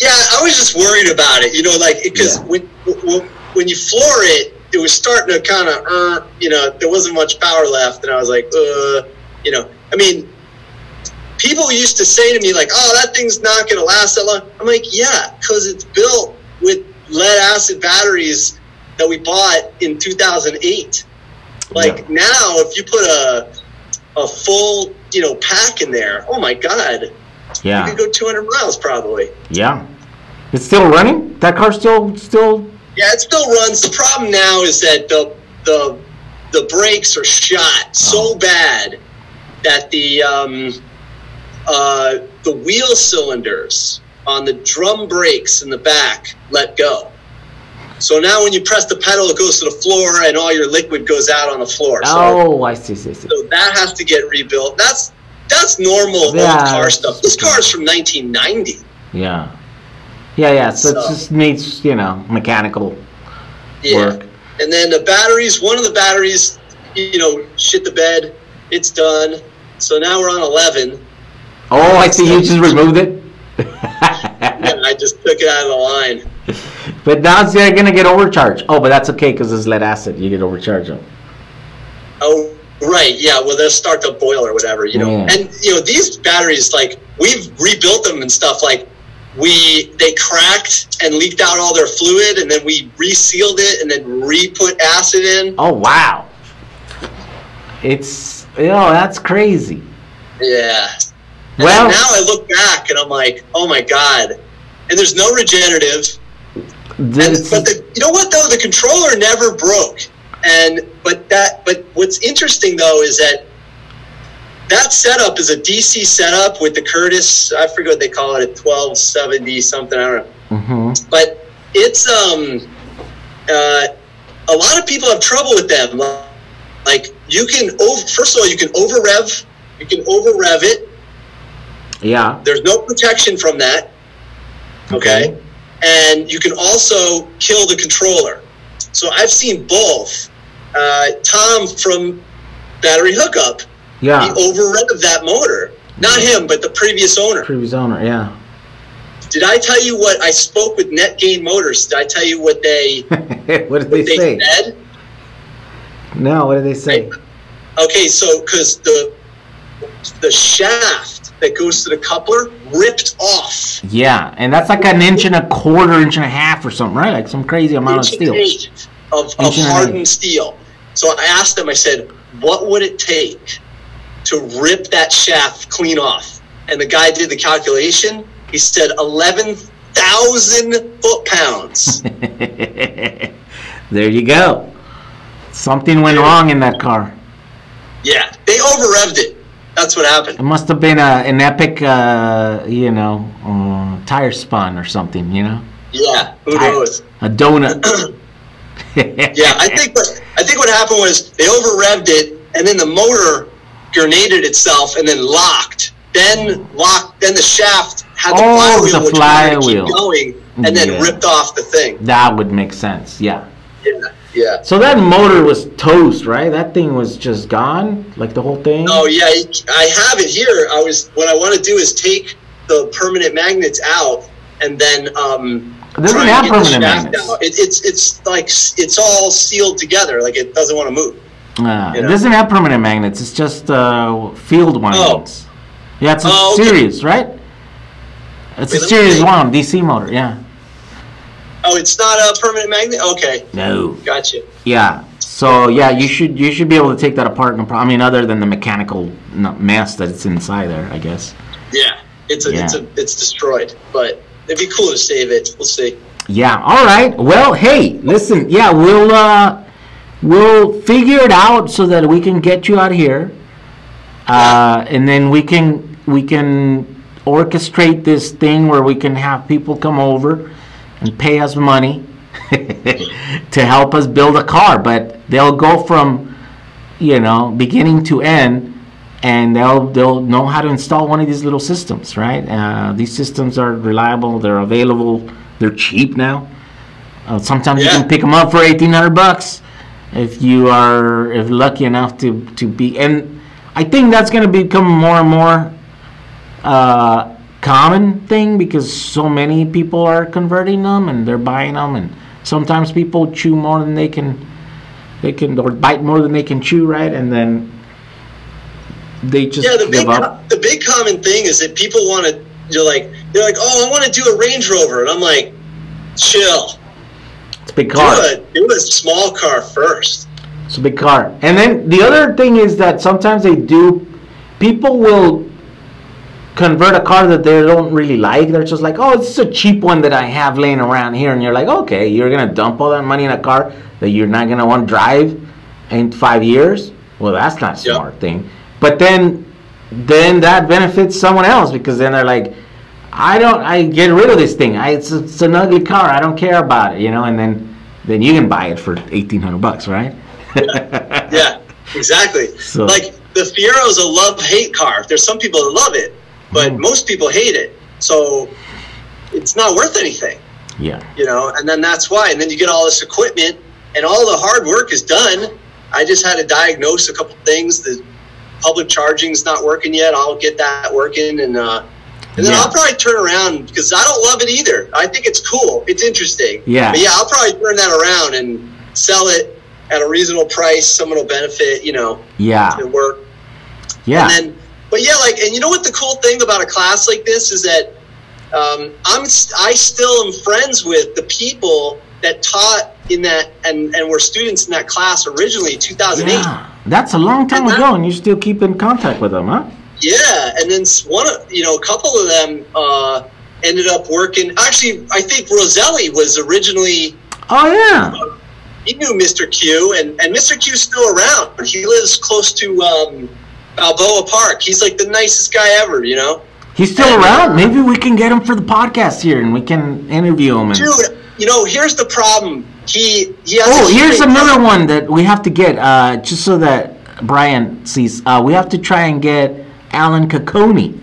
Speaker 1: Yeah, I was just worried about it. You know, like because
Speaker 2: Yeah.
Speaker 1: when, when when you floor it, it was starting to kind of, uh, you know, there wasn't much power left, and I was like, uh, you know, I mean, people used to say to me like, "Oh, that thing's not going to last that long." I'm like, "Yeah, because it's built with lead acid batteries that we bought in 2008." Like
Speaker 2: Yeah.
Speaker 1: now, if you put a a full, you know, pack in there, oh my god,
Speaker 2: yeah, you
Speaker 1: could go 200 miles probably.
Speaker 2: yeah. It's still running. That car still still.
Speaker 1: Yeah, it still runs. The problem now is that the the the brakes are shot so
Speaker 2: Oh.
Speaker 1: bad that the um, uh, the wheel cylinders on the drum brakes in the back let go. So now when you press the pedal, it goes to the floor, and all your liquid goes out on the floor. So,
Speaker 2: Oh, I see, see, see.
Speaker 1: so that has to get rebuilt. That's that's normal
Speaker 2: Yeah.
Speaker 1: old car stuff. This car is from 1990.
Speaker 2: Yeah, yeah, yeah. So,
Speaker 1: So-
Speaker 2: it just needs you know mechanical
Speaker 1: Yeah.
Speaker 2: work.
Speaker 1: And then the batteries, one of the batteries, you know, shit the bed. It's done. So now we're on 11.
Speaker 2: Oh, I see. You just removed it.
Speaker 1: And I just took it out of the line.
Speaker 2: but now it's they're gonna get overcharged. Oh, but that's okay because it's lead acid. You get overcharged. them.
Speaker 1: Oh, right. Yeah. Well, they'll start to boil or whatever, you know.
Speaker 2: Yeah.
Speaker 1: And, you know, these batteries, like, we've rebuilt them and stuff. Like, we, they cracked and leaked out all their fluid, and then we resealed it and then re put acid in.
Speaker 2: Oh wow. It's you know that's crazy.
Speaker 1: Yeah. And
Speaker 2: Well-
Speaker 1: now I look back and I'm like, oh my God. And there's no regenerative. And, but the, you know what though, the controller never broke, and but that but what's interesting though is that that setup is a DC setup with the Curtis. I forget what they call it, a twelve seventy something. I don't know,
Speaker 2: Mhm.
Speaker 1: but it's um uh, a lot of people have trouble with them. Like you can over first of all you can over rev, you can over rev it.
Speaker 2: Yeah.
Speaker 1: There's no protection from that. okay? And you can also kill the controller. So I've seen both. Uh, Tom from Battery Hookup,
Speaker 2: Yeah.
Speaker 1: he overrevved that motor. Not him, but the previous owner.
Speaker 2: Previous owner. Yeah.
Speaker 1: Did I tell you what I spoke with NetGain Motors? Did I tell you what they
Speaker 2: what did they
Speaker 1: they
Speaker 2: say?
Speaker 1: said?
Speaker 2: No. What did they say?
Speaker 1: Okay, so because the the shaft that goes to the coupler ripped off.
Speaker 2: Yeah, and that's like an inch and a quarter, inch and a half, or something, right? Like some crazy amount of steel.
Speaker 1: of, of
Speaker 2: Inch an
Speaker 1: hardened steel. So I asked them, I said, what would it take to rip that shaft clean off? and the guy did the calculation. He said eleven thousand foot pounds.
Speaker 2: there you go. Something went wrong in that car.
Speaker 1: Yeah, they over revved it. That's what happened.
Speaker 2: It must have been a, an epic, uh, you know, uh, tire spun or something, you know?
Speaker 1: Yeah, who
Speaker 2: Tire-
Speaker 1: knows?
Speaker 2: A donut.
Speaker 1: Yeah, I think what I think what happened was they over revved it, and then the motor grenaded itself and then locked. Then locked. Then the shaft had the
Speaker 2: Oh,
Speaker 1: flywheel,
Speaker 2: the
Speaker 1: which wanted to
Speaker 2: flywheel.
Speaker 1: going, and then
Speaker 2: Yeah.
Speaker 1: ripped off the thing.
Speaker 2: That would make sense, yeah.
Speaker 1: Yeah, yeah.
Speaker 2: So that motor was toast, right? That thing was just gone, like the whole thing.
Speaker 1: Oh yeah, I have it here. I was what I want to do is take the permanent magnets out and then um.
Speaker 2: It doesn't have permanent magnets.
Speaker 1: It, it's it's like it's all sealed together, like it doesn't want to move.
Speaker 2: Ah,
Speaker 1: you
Speaker 2: it doesn't have permanent magnets. It's just uh, field windings. Yeah, it's a
Speaker 1: Oh, okay.
Speaker 2: series, right? It's
Speaker 1: Wait,
Speaker 2: a series one DC motor. Yeah.
Speaker 1: Oh, it's not a permanent magnet. Okay,
Speaker 2: No.
Speaker 1: gotcha.
Speaker 2: Yeah. So yeah, you should you should be able to take that apart. No problem. I mean, other than the mechanical mess that's inside there, I guess.
Speaker 1: Yeah, it's a it's a it's destroyed, but it'd be cool to save it. We'll see.
Speaker 2: Yeah. All right. Well, hey, listen. Yeah, we'll uh, we'll figure it out so that we can get you out of here, uh, and then we can we can orchestrate this thing where we can have people come over and pay us money to help us build a car. But they'll go from you know beginning to end. And they'll they'll know how to install one of these little systems, right? Uh, these systems are reliable, they're available, they're cheap now. Uh, sometimes you can pick them up for eighteen hundred bucks if you are if lucky enough to to be. And I think that's going to become more and more uh, common thing because so many people are converting them and they're buying them, and sometimes people chew more than they can they can or bite more than they can chew, right? And then they just
Speaker 1: Yeah, the big
Speaker 2: up.
Speaker 1: the big common thing is that people want to. You're like they're like, oh, I want to do a Range Rover, and I'm like, chill.
Speaker 2: It's a big
Speaker 1: Do
Speaker 2: car.
Speaker 1: a do a small car first.
Speaker 2: It's a big car. And then the other thing is that sometimes they do, people will convert a car that they don't really like. They're just like, oh, it's a cheap one that I have laying around here. And you're like, okay, you're going to dump all that money in a car that you're not going to want to drive in five years? Well, that's not a
Speaker 1: Yep.
Speaker 2: smart thing. But then, then that benefits someone else because then they're like, I don't, I get rid of this thing. I, it's, it's an ugly car. I don't care about it, you know, and then, then you can buy it for 1800 bucks, right?
Speaker 1: Yeah, exactly.
Speaker 2: So-
Speaker 1: like the Fiero is a love hate car. There's some people that love it, but
Speaker 2: Mm.
Speaker 1: most people hate it. So it's not worth anything,
Speaker 2: Yeah.
Speaker 1: you know. And then that's why. And then you get all this equipment, and all the hard work is done. I just had to diagnose a couple things. The public charging's not working yet. I'll get that working, and uh, and then
Speaker 2: Yeah.
Speaker 1: I'll probably turn around because I don't love it either. I think it's cool. It's interesting.
Speaker 2: Yeah.
Speaker 1: But yeah, I'll probably turn that around and sell it at a reasonable price. Someone will benefit. You know
Speaker 2: Yeah.
Speaker 1: to work.
Speaker 2: Yeah.
Speaker 1: And then, but yeah, like, and you know what the cool thing about a class like this is that um, I'm I still am friends with the people that taught in that and and were students in that class originally, 2008. Yeah.
Speaker 2: That's a long time
Speaker 1: And that-
Speaker 2: ago, and you still keep in contact with them, huh?
Speaker 1: Yeah, and then one of you know a couple of them uh, ended up working. Actually, I think Roselli was originally.
Speaker 2: Oh yeah.
Speaker 1: He knew Mr. Q, and, and Mr. Q's still around. He lives close to um, Balboa Park. He's like the nicest guy ever, you know.
Speaker 2: He's still around. Maybe we can get him for the podcast here, and we can interview him. And...
Speaker 1: Dude, you know, here's the problem. He he has.
Speaker 2: Oh, here's another one that we have to get, uh, just so that Brian sees. Uh, we have to try and get Alan Cocconi.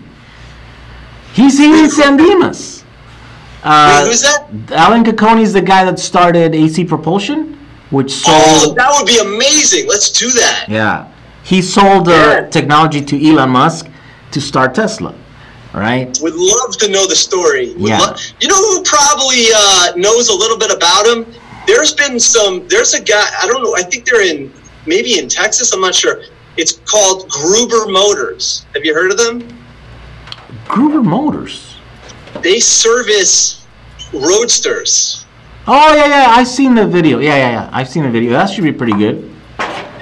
Speaker 2: He's here in San Dimas. Uh,
Speaker 1: Wait, who's that?
Speaker 2: Alan Cocconi is the guy that started AC Propulsion, which sold.
Speaker 1: Oh, that would be amazing. Let's do that.
Speaker 2: Yeah. He sold uh,
Speaker 1: Yeah.
Speaker 2: technology to Elon Musk to start Tesla, right?
Speaker 1: Would love to know the story. Would
Speaker 2: Yeah.
Speaker 1: lo- you know who probably uh, knows a little bit about him? There's been some. There's a guy. I don't know. I think they're in maybe in Texas. I'm not sure. It's called Gruber Motors. Have you heard of them?
Speaker 2: Gruber Motors.
Speaker 1: They service roadsters.
Speaker 2: Oh yeah, yeah. I've seen the video. Yeah, yeah, yeah. I've seen the video. That should be pretty good.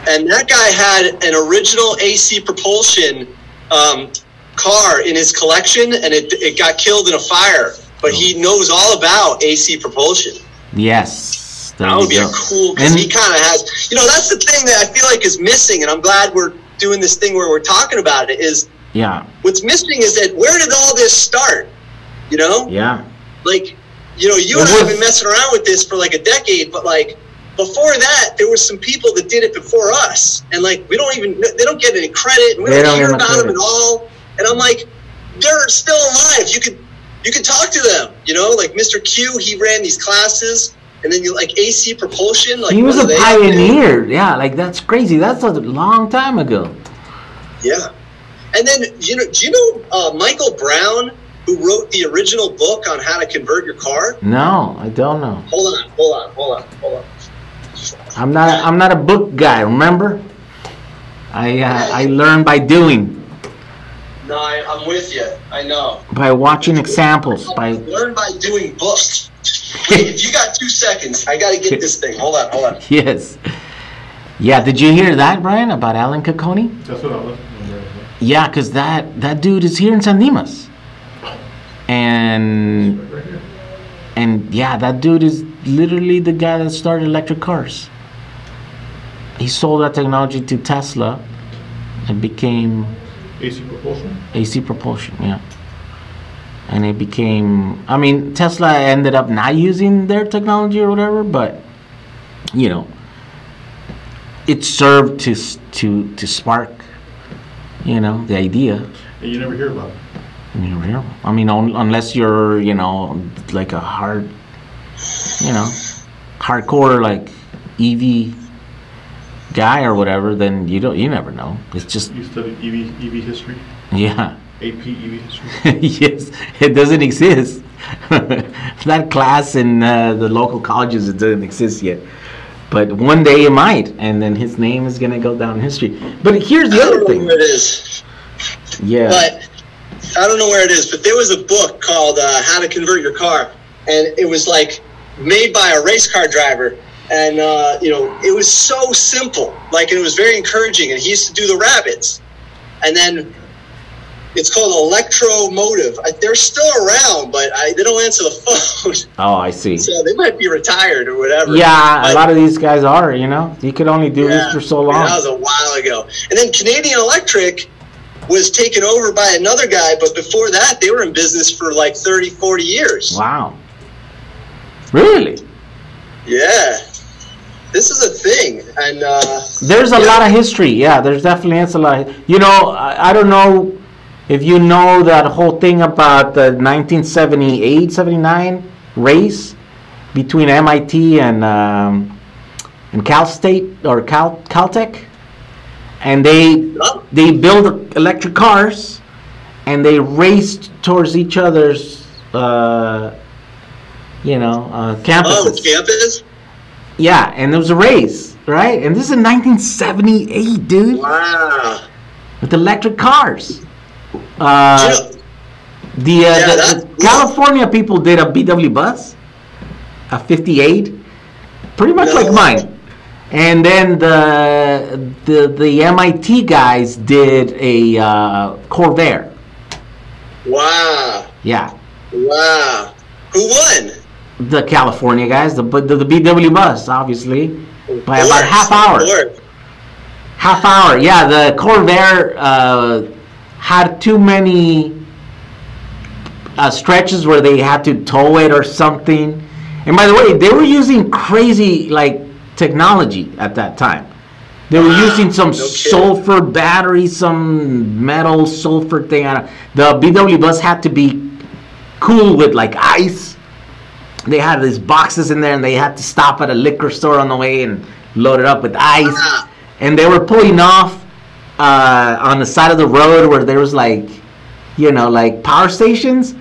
Speaker 1: And that guy had an original AC propulsion um, car in his collection, and it it got killed in a fire. But he knows all about AC propulsion.
Speaker 2: Yes. There
Speaker 1: That would be a cool because
Speaker 2: And-
Speaker 1: he kind of has. You know, that's the thing that I feel like is missing, and I'm glad we're doing this thing where we're talking about it. Is
Speaker 2: Yeah.
Speaker 1: what's missing is that where did all this start? You know,
Speaker 2: Yeah.
Speaker 1: like you know, you and I have been messing around with this for like a decade, but like before that, there were some people that did it before us, and like we don't even they don't get any credit, and we
Speaker 2: They
Speaker 1: don't, hear about them at all. And I'm like, they're still alive. You could you could talk to them. You know, like Mr. Q, he ran these classes, and then you like AC propulsion. Like
Speaker 2: he was a
Speaker 1: are they up to?
Speaker 2: pioneer. Yeah, like that's crazy. That's a long time ago.
Speaker 1: Yeah. And then you know, do you know uh, Michael Brown, who wrote the original book on how to convert your car?
Speaker 2: No, I don't know.
Speaker 1: Hold on, hold on, hold on, hold on.
Speaker 2: I'm not. A, I'm not a book guy. Remember? I uh, I learn by doing,
Speaker 1: No, I, I'm with you. I know.
Speaker 2: by watching examples. By
Speaker 1: Learn by doing books. Wait, if you got two seconds, I got to get this thing. Hold on, hold on.
Speaker 2: yes. Yeah. Did you hear that, Brian, about Alan Cocconi?
Speaker 4: That's what I was.
Speaker 2: Yeah, cause that that dude is here in San Dimas, and and yeah, that dude is literally the guy that started electric cars. He sold that technology to Tesla, and became
Speaker 4: AC propulsion?
Speaker 2: AC propulsion, yeah. And it became, I mean, Tesla ended up not using their technology or whatever, but you know, it served to to to spark, you know, the idea.
Speaker 4: And you never hear about it.
Speaker 2: You know, yeah. I mean, un- unless you're, you know, like a hard, you know, hardcore like EV guy or whatever, then you don't, you never know. It's just,
Speaker 4: You studied EV, EV history,
Speaker 2: yeah.
Speaker 4: AP EV history.
Speaker 2: yes, it doesn't exist. that class in uh, the local colleges, it doesn't exist yet. But one day it might, and then his name is gonna go down in history. But here's the
Speaker 1: I
Speaker 2: other
Speaker 1: don't know
Speaker 2: thing.
Speaker 1: where it is,
Speaker 2: Yeah.
Speaker 1: but I don't know where it is. But there was a book called uh, "How to Convert Your Car," and it was like made by a race car driver. And uh, you know, it was so simple. Like it was very encouraging. And he used to do the rabbits, and then it's called Electromotive. I, they're still around, but I, they don't answer the phone.
Speaker 2: oh, I see.
Speaker 1: so they might be retired or whatever.
Speaker 2: Yeah, a lot of these guys are. You know, you could only do this for so long.
Speaker 1: that was a while ago. And then Canadian Electric was taken over by another guy, but before that, they were in business for like 30, 40 years.
Speaker 2: Wow. Really?
Speaker 1: Yeah. This is a thing. And uh,
Speaker 2: There's a
Speaker 1: Yeah.
Speaker 2: lot of history. Yeah, there's definitely a lot. Of, You know, I, I don't know if you know that whole thing about the 1978, 79 race between MIT and um, and Cal State or Cal Caltech, and they
Speaker 1: oh,
Speaker 2: they build electric cars, and they raced towards each other's, uh, you know, uh,
Speaker 1: oh,
Speaker 2: campuses.
Speaker 1: campus?
Speaker 2: Yeah, and it was a race, right? And this is in 1978, dude,
Speaker 1: Wow.
Speaker 2: with electric cars. Uh, the, uh,
Speaker 1: Yeah,
Speaker 2: the, the. California people did a VW bus, a 58, pretty much
Speaker 1: No
Speaker 2: like mine. And then the the the MIT guys did a uh, Corvair.
Speaker 1: wow.
Speaker 2: Yeah,
Speaker 1: Wow. Who won?
Speaker 2: The California guys, the the, the VW bus, obviously, by about half hour. Half hour, yeah. The Corvair uh, had too many uh, stretches where they had to tow it or something. And by the way, they were using crazy like technology at that time. They were
Speaker 1: Wow,
Speaker 2: using some
Speaker 1: no kidding.
Speaker 2: sulfur battery, some metal sulfur thing. The VW bus had to be cool with like ice. They had these boxes in there, and they had to stop at a liquor store on the way and load it up with ice. And they were pulling off uh, on the side of the road where there was like, you know, like power stations,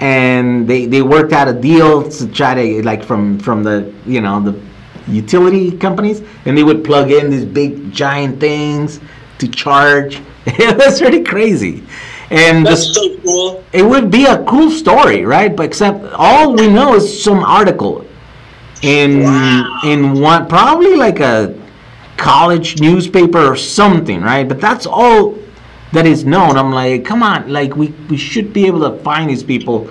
Speaker 2: and they they worked out a deal to try to like from from the you know the utility companies, and they would plug in these big giant things to charge. it was pretty crazy, and the
Speaker 1: That's so cool.
Speaker 2: it would be a cool story, right? But except all we know is some article in
Speaker 1: Wow.
Speaker 2: in one probably like a college newspaper or something, right? But that's all that is known. I'm like, come on, like we we should be able to find these people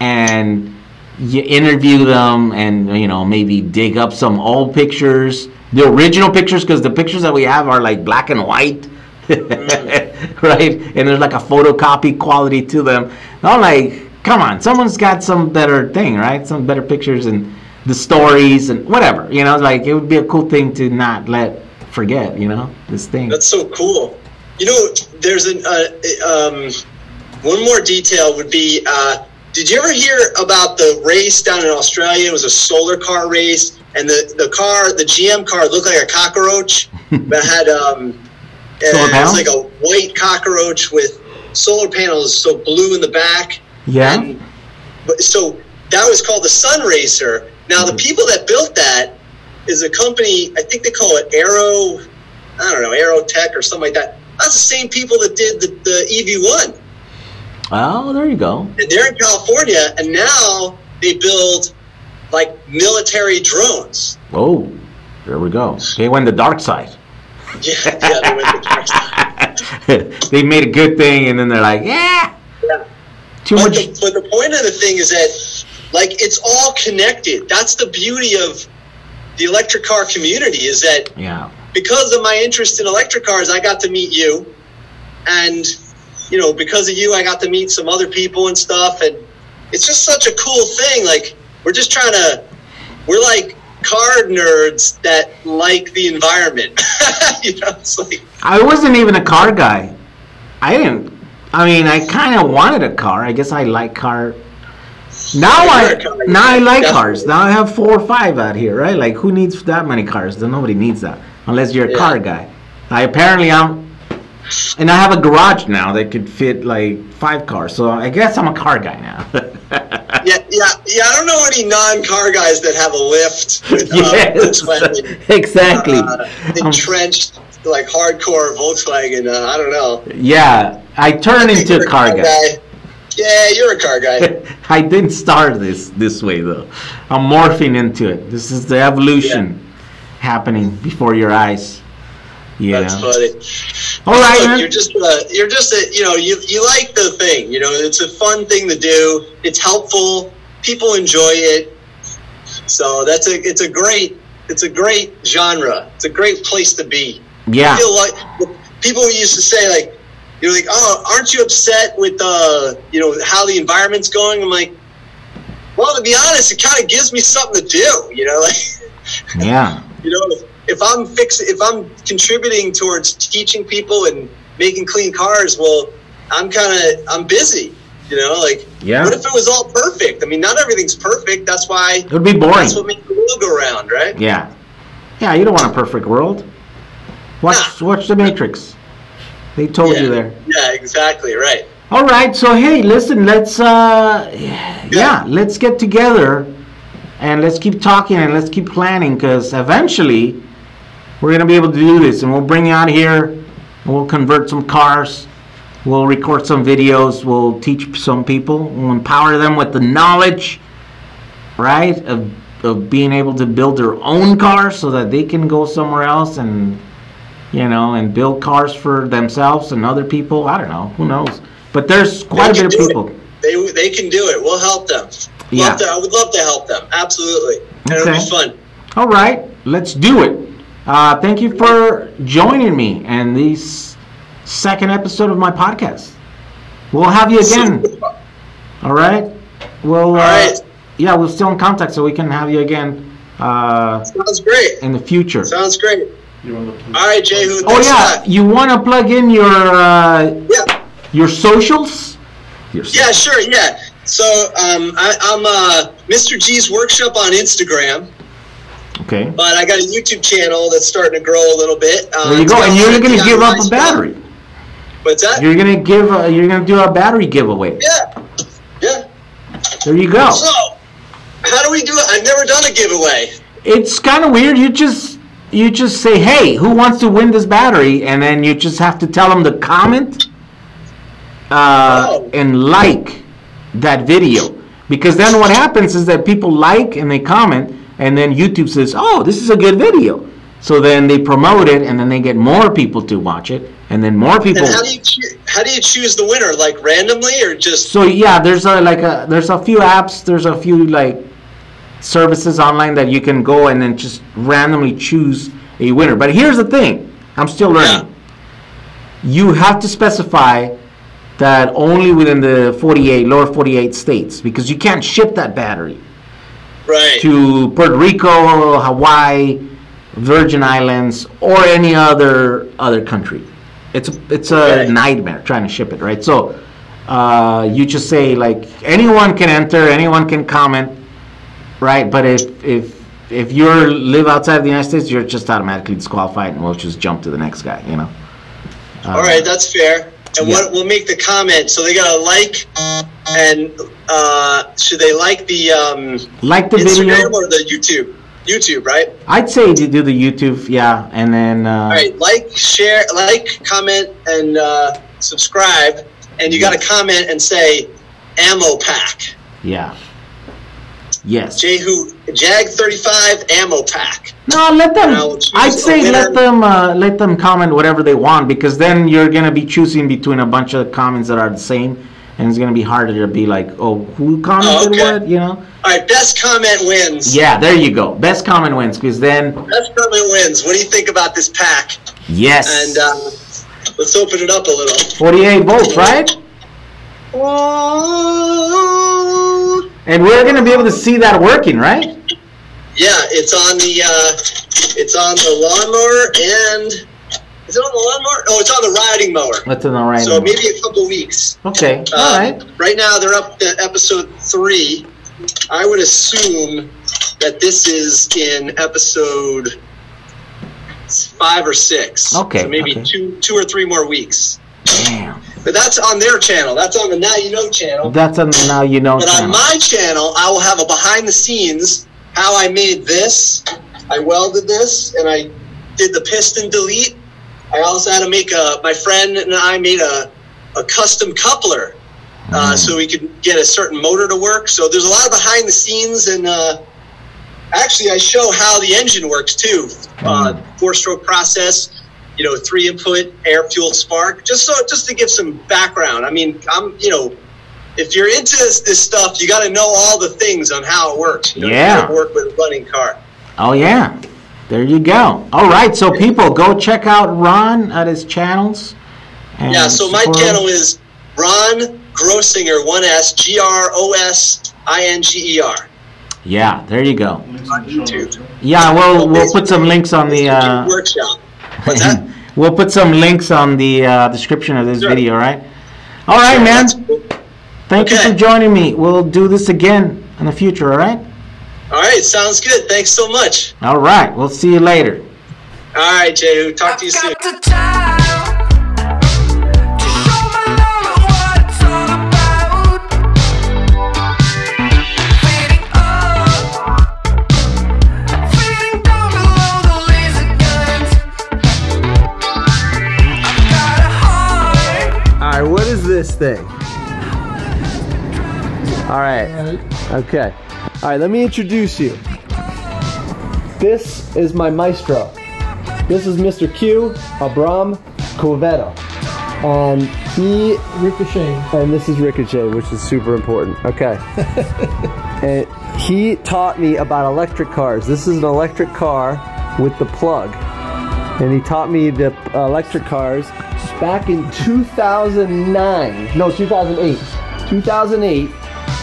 Speaker 2: and you interview them and you know maybe dig up some old pictures, the original pictures because the pictures that we have are like black and white. Mm. right? And there's like a photocopy quality to them. I'm like, come on, someone's got some better thing, right? Some better pictures and the stories and whatever. You know, like it would be a cool thing to not let forget. You know, this thing.
Speaker 1: That's so cool. You know, there's an uh, um, one more detail would be. Uh, did you ever hear about the race down in Australia? It was a solar car race, and the, the car, the GM car, looked like a cockroach, but had um,
Speaker 2: Solar
Speaker 1: it was like a white cockroach with solar panels, so blue in the back.
Speaker 2: Yeah.
Speaker 1: And, but, so that was called the Sunraycer. Now
Speaker 2: Mm-hmm.
Speaker 1: the people that built that is a company. I think they call it Aero. I don't know, Aerotech or something like that. That's the same people that did the, the EV1,
Speaker 2: Oh, there you go.
Speaker 1: and they're in California, and now they build like military drones.
Speaker 2: Oh, there we go. They went the dark side.
Speaker 1: Yeah, yeah, they went to Texas.
Speaker 2: they made a good thing, and then they're like, yeah,
Speaker 1: Yeah.
Speaker 2: too
Speaker 1: But
Speaker 2: much.
Speaker 1: the, but the point of the thing is that, like, it's all connected. That's the beauty of the electric car community is that
Speaker 2: Yeah.
Speaker 1: because of my interest in electric cars, I got to meet you, and you know, because of you, I got to meet some other people and stuff, and it's just such a cool thing. Like, we're just trying to, we're like car nerds that like the environment. you know, it's like,
Speaker 2: I wasn't even a car guy. I didn't. I mean, I kind of wanted a car. I guess I like car. Now I now I like
Speaker 1: definitely.
Speaker 2: cars. Now I have four or five out here, right? Like who needs that many cars? Then nobody needs that unless you're a
Speaker 1: Yeah.
Speaker 2: car guy. I apparently am, and I have a garage now that could fit like five cars. So I guess I'm a car guy now.
Speaker 1: yeah, yeah, yeah. I don't know any non-car guys that have a lift with uh,
Speaker 2: yes,
Speaker 1: Volkswagen.
Speaker 2: exactly.
Speaker 1: uh,
Speaker 2: Um,
Speaker 1: entrenched like hardcore Volkswagen. Uh, I don't know.
Speaker 2: yeah, I turn
Speaker 1: I
Speaker 2: into a car guy.
Speaker 1: Yeah, you're a car guy.
Speaker 2: I didn't start this this way though. I'm morphing into it. This is the evolution happening before your eyes. You
Speaker 1: That's funny.
Speaker 2: All right,
Speaker 1: Look,
Speaker 2: man.
Speaker 1: you're just uh, you're just a, you know you you like the thing. You know, it's a fun thing to do. It's helpful. People enjoy it. So that's a it's a great it's a great genre. It's a great place to be.
Speaker 2: Yeah.
Speaker 1: I feel like people used to say like you're like oh aren't you upset with uh you know how the environment's going? I'm like well to be honest it kind of gives me something to do. You know like
Speaker 2: Yeah.
Speaker 1: you know if, I'm fixing if I'm contributing towards teaching people and making clean cars, well I'm kind of I'm busy. You know like
Speaker 2: Yeah.
Speaker 1: what if it was all perfect? I mean not everything's perfect. That's why
Speaker 2: It would be boring.
Speaker 1: that's what makes the world go round, right?
Speaker 2: Yeah. Yeah, you don't want a perfect world. Watch watch the Matrix. They told you there.
Speaker 1: Yeah, exactly right.
Speaker 2: All right, so hey, listen, let's uh yeah, let's get together and let's keep talking and let's keep planning cuz eventually we're going to be able to do this and we'll bring you out here and we'll convert some cars. We'll record some videos, we'll teach some people, we'll empower them with the knowledge right of of being able to build their own cars so that they can go somewhere else and you know and build cars for themselves and other people. I don't know, who knows. But there's quite a bit of people.
Speaker 1: it. They they can do it. We'll help them.
Speaker 2: Yeah.
Speaker 1: Love to, I would love to help them. Absolutely. And it'll
Speaker 2: Okay.
Speaker 1: be fun.
Speaker 2: All right, let's do it. Uh, thank you for joining me and this second episode of my podcast. We'll have you again. All right. We'll.
Speaker 1: All
Speaker 2: uh,
Speaker 1: right.
Speaker 2: Yeah, we're still in contact, so we can have you again uh,
Speaker 1: Sounds great.
Speaker 2: in the future.
Speaker 1: Sounds great.
Speaker 4: You want to
Speaker 1: All right, Jehu.
Speaker 2: Oh yeah,
Speaker 1: lot.
Speaker 2: you want to plug in your uh,
Speaker 1: Yeah.
Speaker 2: your socials? Your
Speaker 1: Yeah, sure. Yeah. So um, I, I'm uh, Mr. G's Workshop on Instagram,
Speaker 2: Okay.
Speaker 1: but I got a YouTube channel that's starting to grow a little bit. Uh,
Speaker 2: There you go, and you're gonna give up a battery.
Speaker 1: What's that?
Speaker 2: You're gonna give. A, you're gonna do a battery giveaway.
Speaker 1: Yeah. Yeah.
Speaker 2: There you go.
Speaker 1: So, how do we do it? I've never done a giveaway.
Speaker 2: It's kind of weird. You just you just say, "Hey, who wants to win this battery?" and then you just have to tell them to comment uh,
Speaker 1: Oh.
Speaker 2: and like that video. Because then what happens is that people like and they comment, and then YouTube says, "Oh, this is a good video," So then they promote it, and then they get more people to watch it, and then more people.
Speaker 1: And how do you choo- how do you choose the winner? Like randomly or just?
Speaker 2: So yeah, there's a like a there's a few apps, there's a few like services online that you can go and then just randomly choose a winner. But here's the thing, I'm still learning. You have to specify that only within the 48 lower 48 states because you can't ship that battery
Speaker 1: Right.
Speaker 2: to Puerto Rico, Hawaii, Virgin Islands, or any other other country. It's a, it's a
Speaker 1: Okay.
Speaker 2: nightmare trying to ship it, right? So uh, you just say like anyone can enter, anyone can comment, right? But if if if you live outside of the United States, you're just automatically disqualified, and we'll just jump to the next guy, you know. Uh,
Speaker 1: All right, that's fair. And
Speaker 2: Yeah.
Speaker 1: what we'll make the comment. So they gotta like, and uh, should they like the um,
Speaker 2: Like the video,
Speaker 1: Instagram or the YouTube? YouTube, right?
Speaker 2: I'd say you do the YouTube, yeah, and then uh,
Speaker 1: All right, like, share, like, comment, and uh, subscribe. And you got to comment and say ammo pack.
Speaker 2: yeah, yes.
Speaker 1: Jehu Jag 35 ammo pack.
Speaker 2: No, let them. I'd say let them uh, let them comment whatever they want because then you're gonna be choosing between a bunch of comments that are the same, and it's gonna be harder to be like, oh, who commented
Speaker 1: okay.
Speaker 2: what, you know?
Speaker 1: All right, best comment wins.
Speaker 2: Yeah, there you go. Best comment wins because then
Speaker 1: Best comment wins. What do you think about this pack?
Speaker 2: yes,
Speaker 1: And uh, let's open it up a little.
Speaker 2: 48 volts, right? And we're gonna be able to see that working, right?
Speaker 1: Yeah, it's on the uh, it's on the lawnmower and is it on the lawnmower? Oh, it's on the riding mower.
Speaker 2: Let's in the right.
Speaker 1: So maybe a couple weeks.
Speaker 2: Okay. All
Speaker 1: Um,
Speaker 2: right.
Speaker 1: Right now they're up to episode three. I would assume that this is in episode five or six.
Speaker 2: Okay,
Speaker 1: So maybe
Speaker 2: okay.
Speaker 1: two two or three more weeks.
Speaker 2: Damn.
Speaker 1: But that's on their channel. That's on the Now You Know channel.
Speaker 2: That's on the now you know.
Speaker 1: But on my channel, I will have a behind the scenes how I made this. I welded this and I did the piston delete. I also had to make a. My friend and I made a a custom coupler uh, so we could get a certain motor to work. So there's a lot of behind the scenes and. Uh, Actually, I show how the engine works too. Uh, four-stroke process, you know, three input air fuel spark. Just so, just to give some background. I mean, I'm, you know, if you're into this, this stuff, you got to know all the things on how it works. You know,
Speaker 2: Yeah.
Speaker 1: You work with a running car.
Speaker 2: Oh yeah, there you go. All right, so people go check out Ron at his channels.
Speaker 1: Yeah. So my channel is Ron Grosinger, one S G R O S I N G E R.
Speaker 2: Yeah, there you go.
Speaker 1: On
Speaker 4: in the show
Speaker 1: YouTube.
Speaker 2: Yeah, we'll we'll put some links on the. Uh,
Speaker 1: workshop. What's that?
Speaker 2: we'll put some links on the uh, description of this
Speaker 1: Sure.
Speaker 2: video, right? All right, man.
Speaker 1: Cool.
Speaker 2: Thank you for joining me. We'll do this again in the future. All right.
Speaker 1: All right. Sounds good. Thanks so much.
Speaker 2: All right. We'll see you later.
Speaker 1: All right, Jehu. Talk to you soon.
Speaker 5: This thing? All right. Okay. All right, let me introduce you. This is my maestro. This is Mr. Q, Abram Coveto. And he
Speaker 6: Ricochet.
Speaker 5: and this is Ricochet, which is super important. Okay. and he taught me about electric cars. This is an electric car with the plug. And he taught me the electric cars back in 2009. No, 2008. 2008,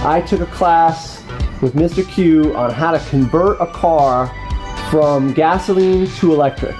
Speaker 5: I took a class with Mr. Q on how to convert a car from gasoline to electric.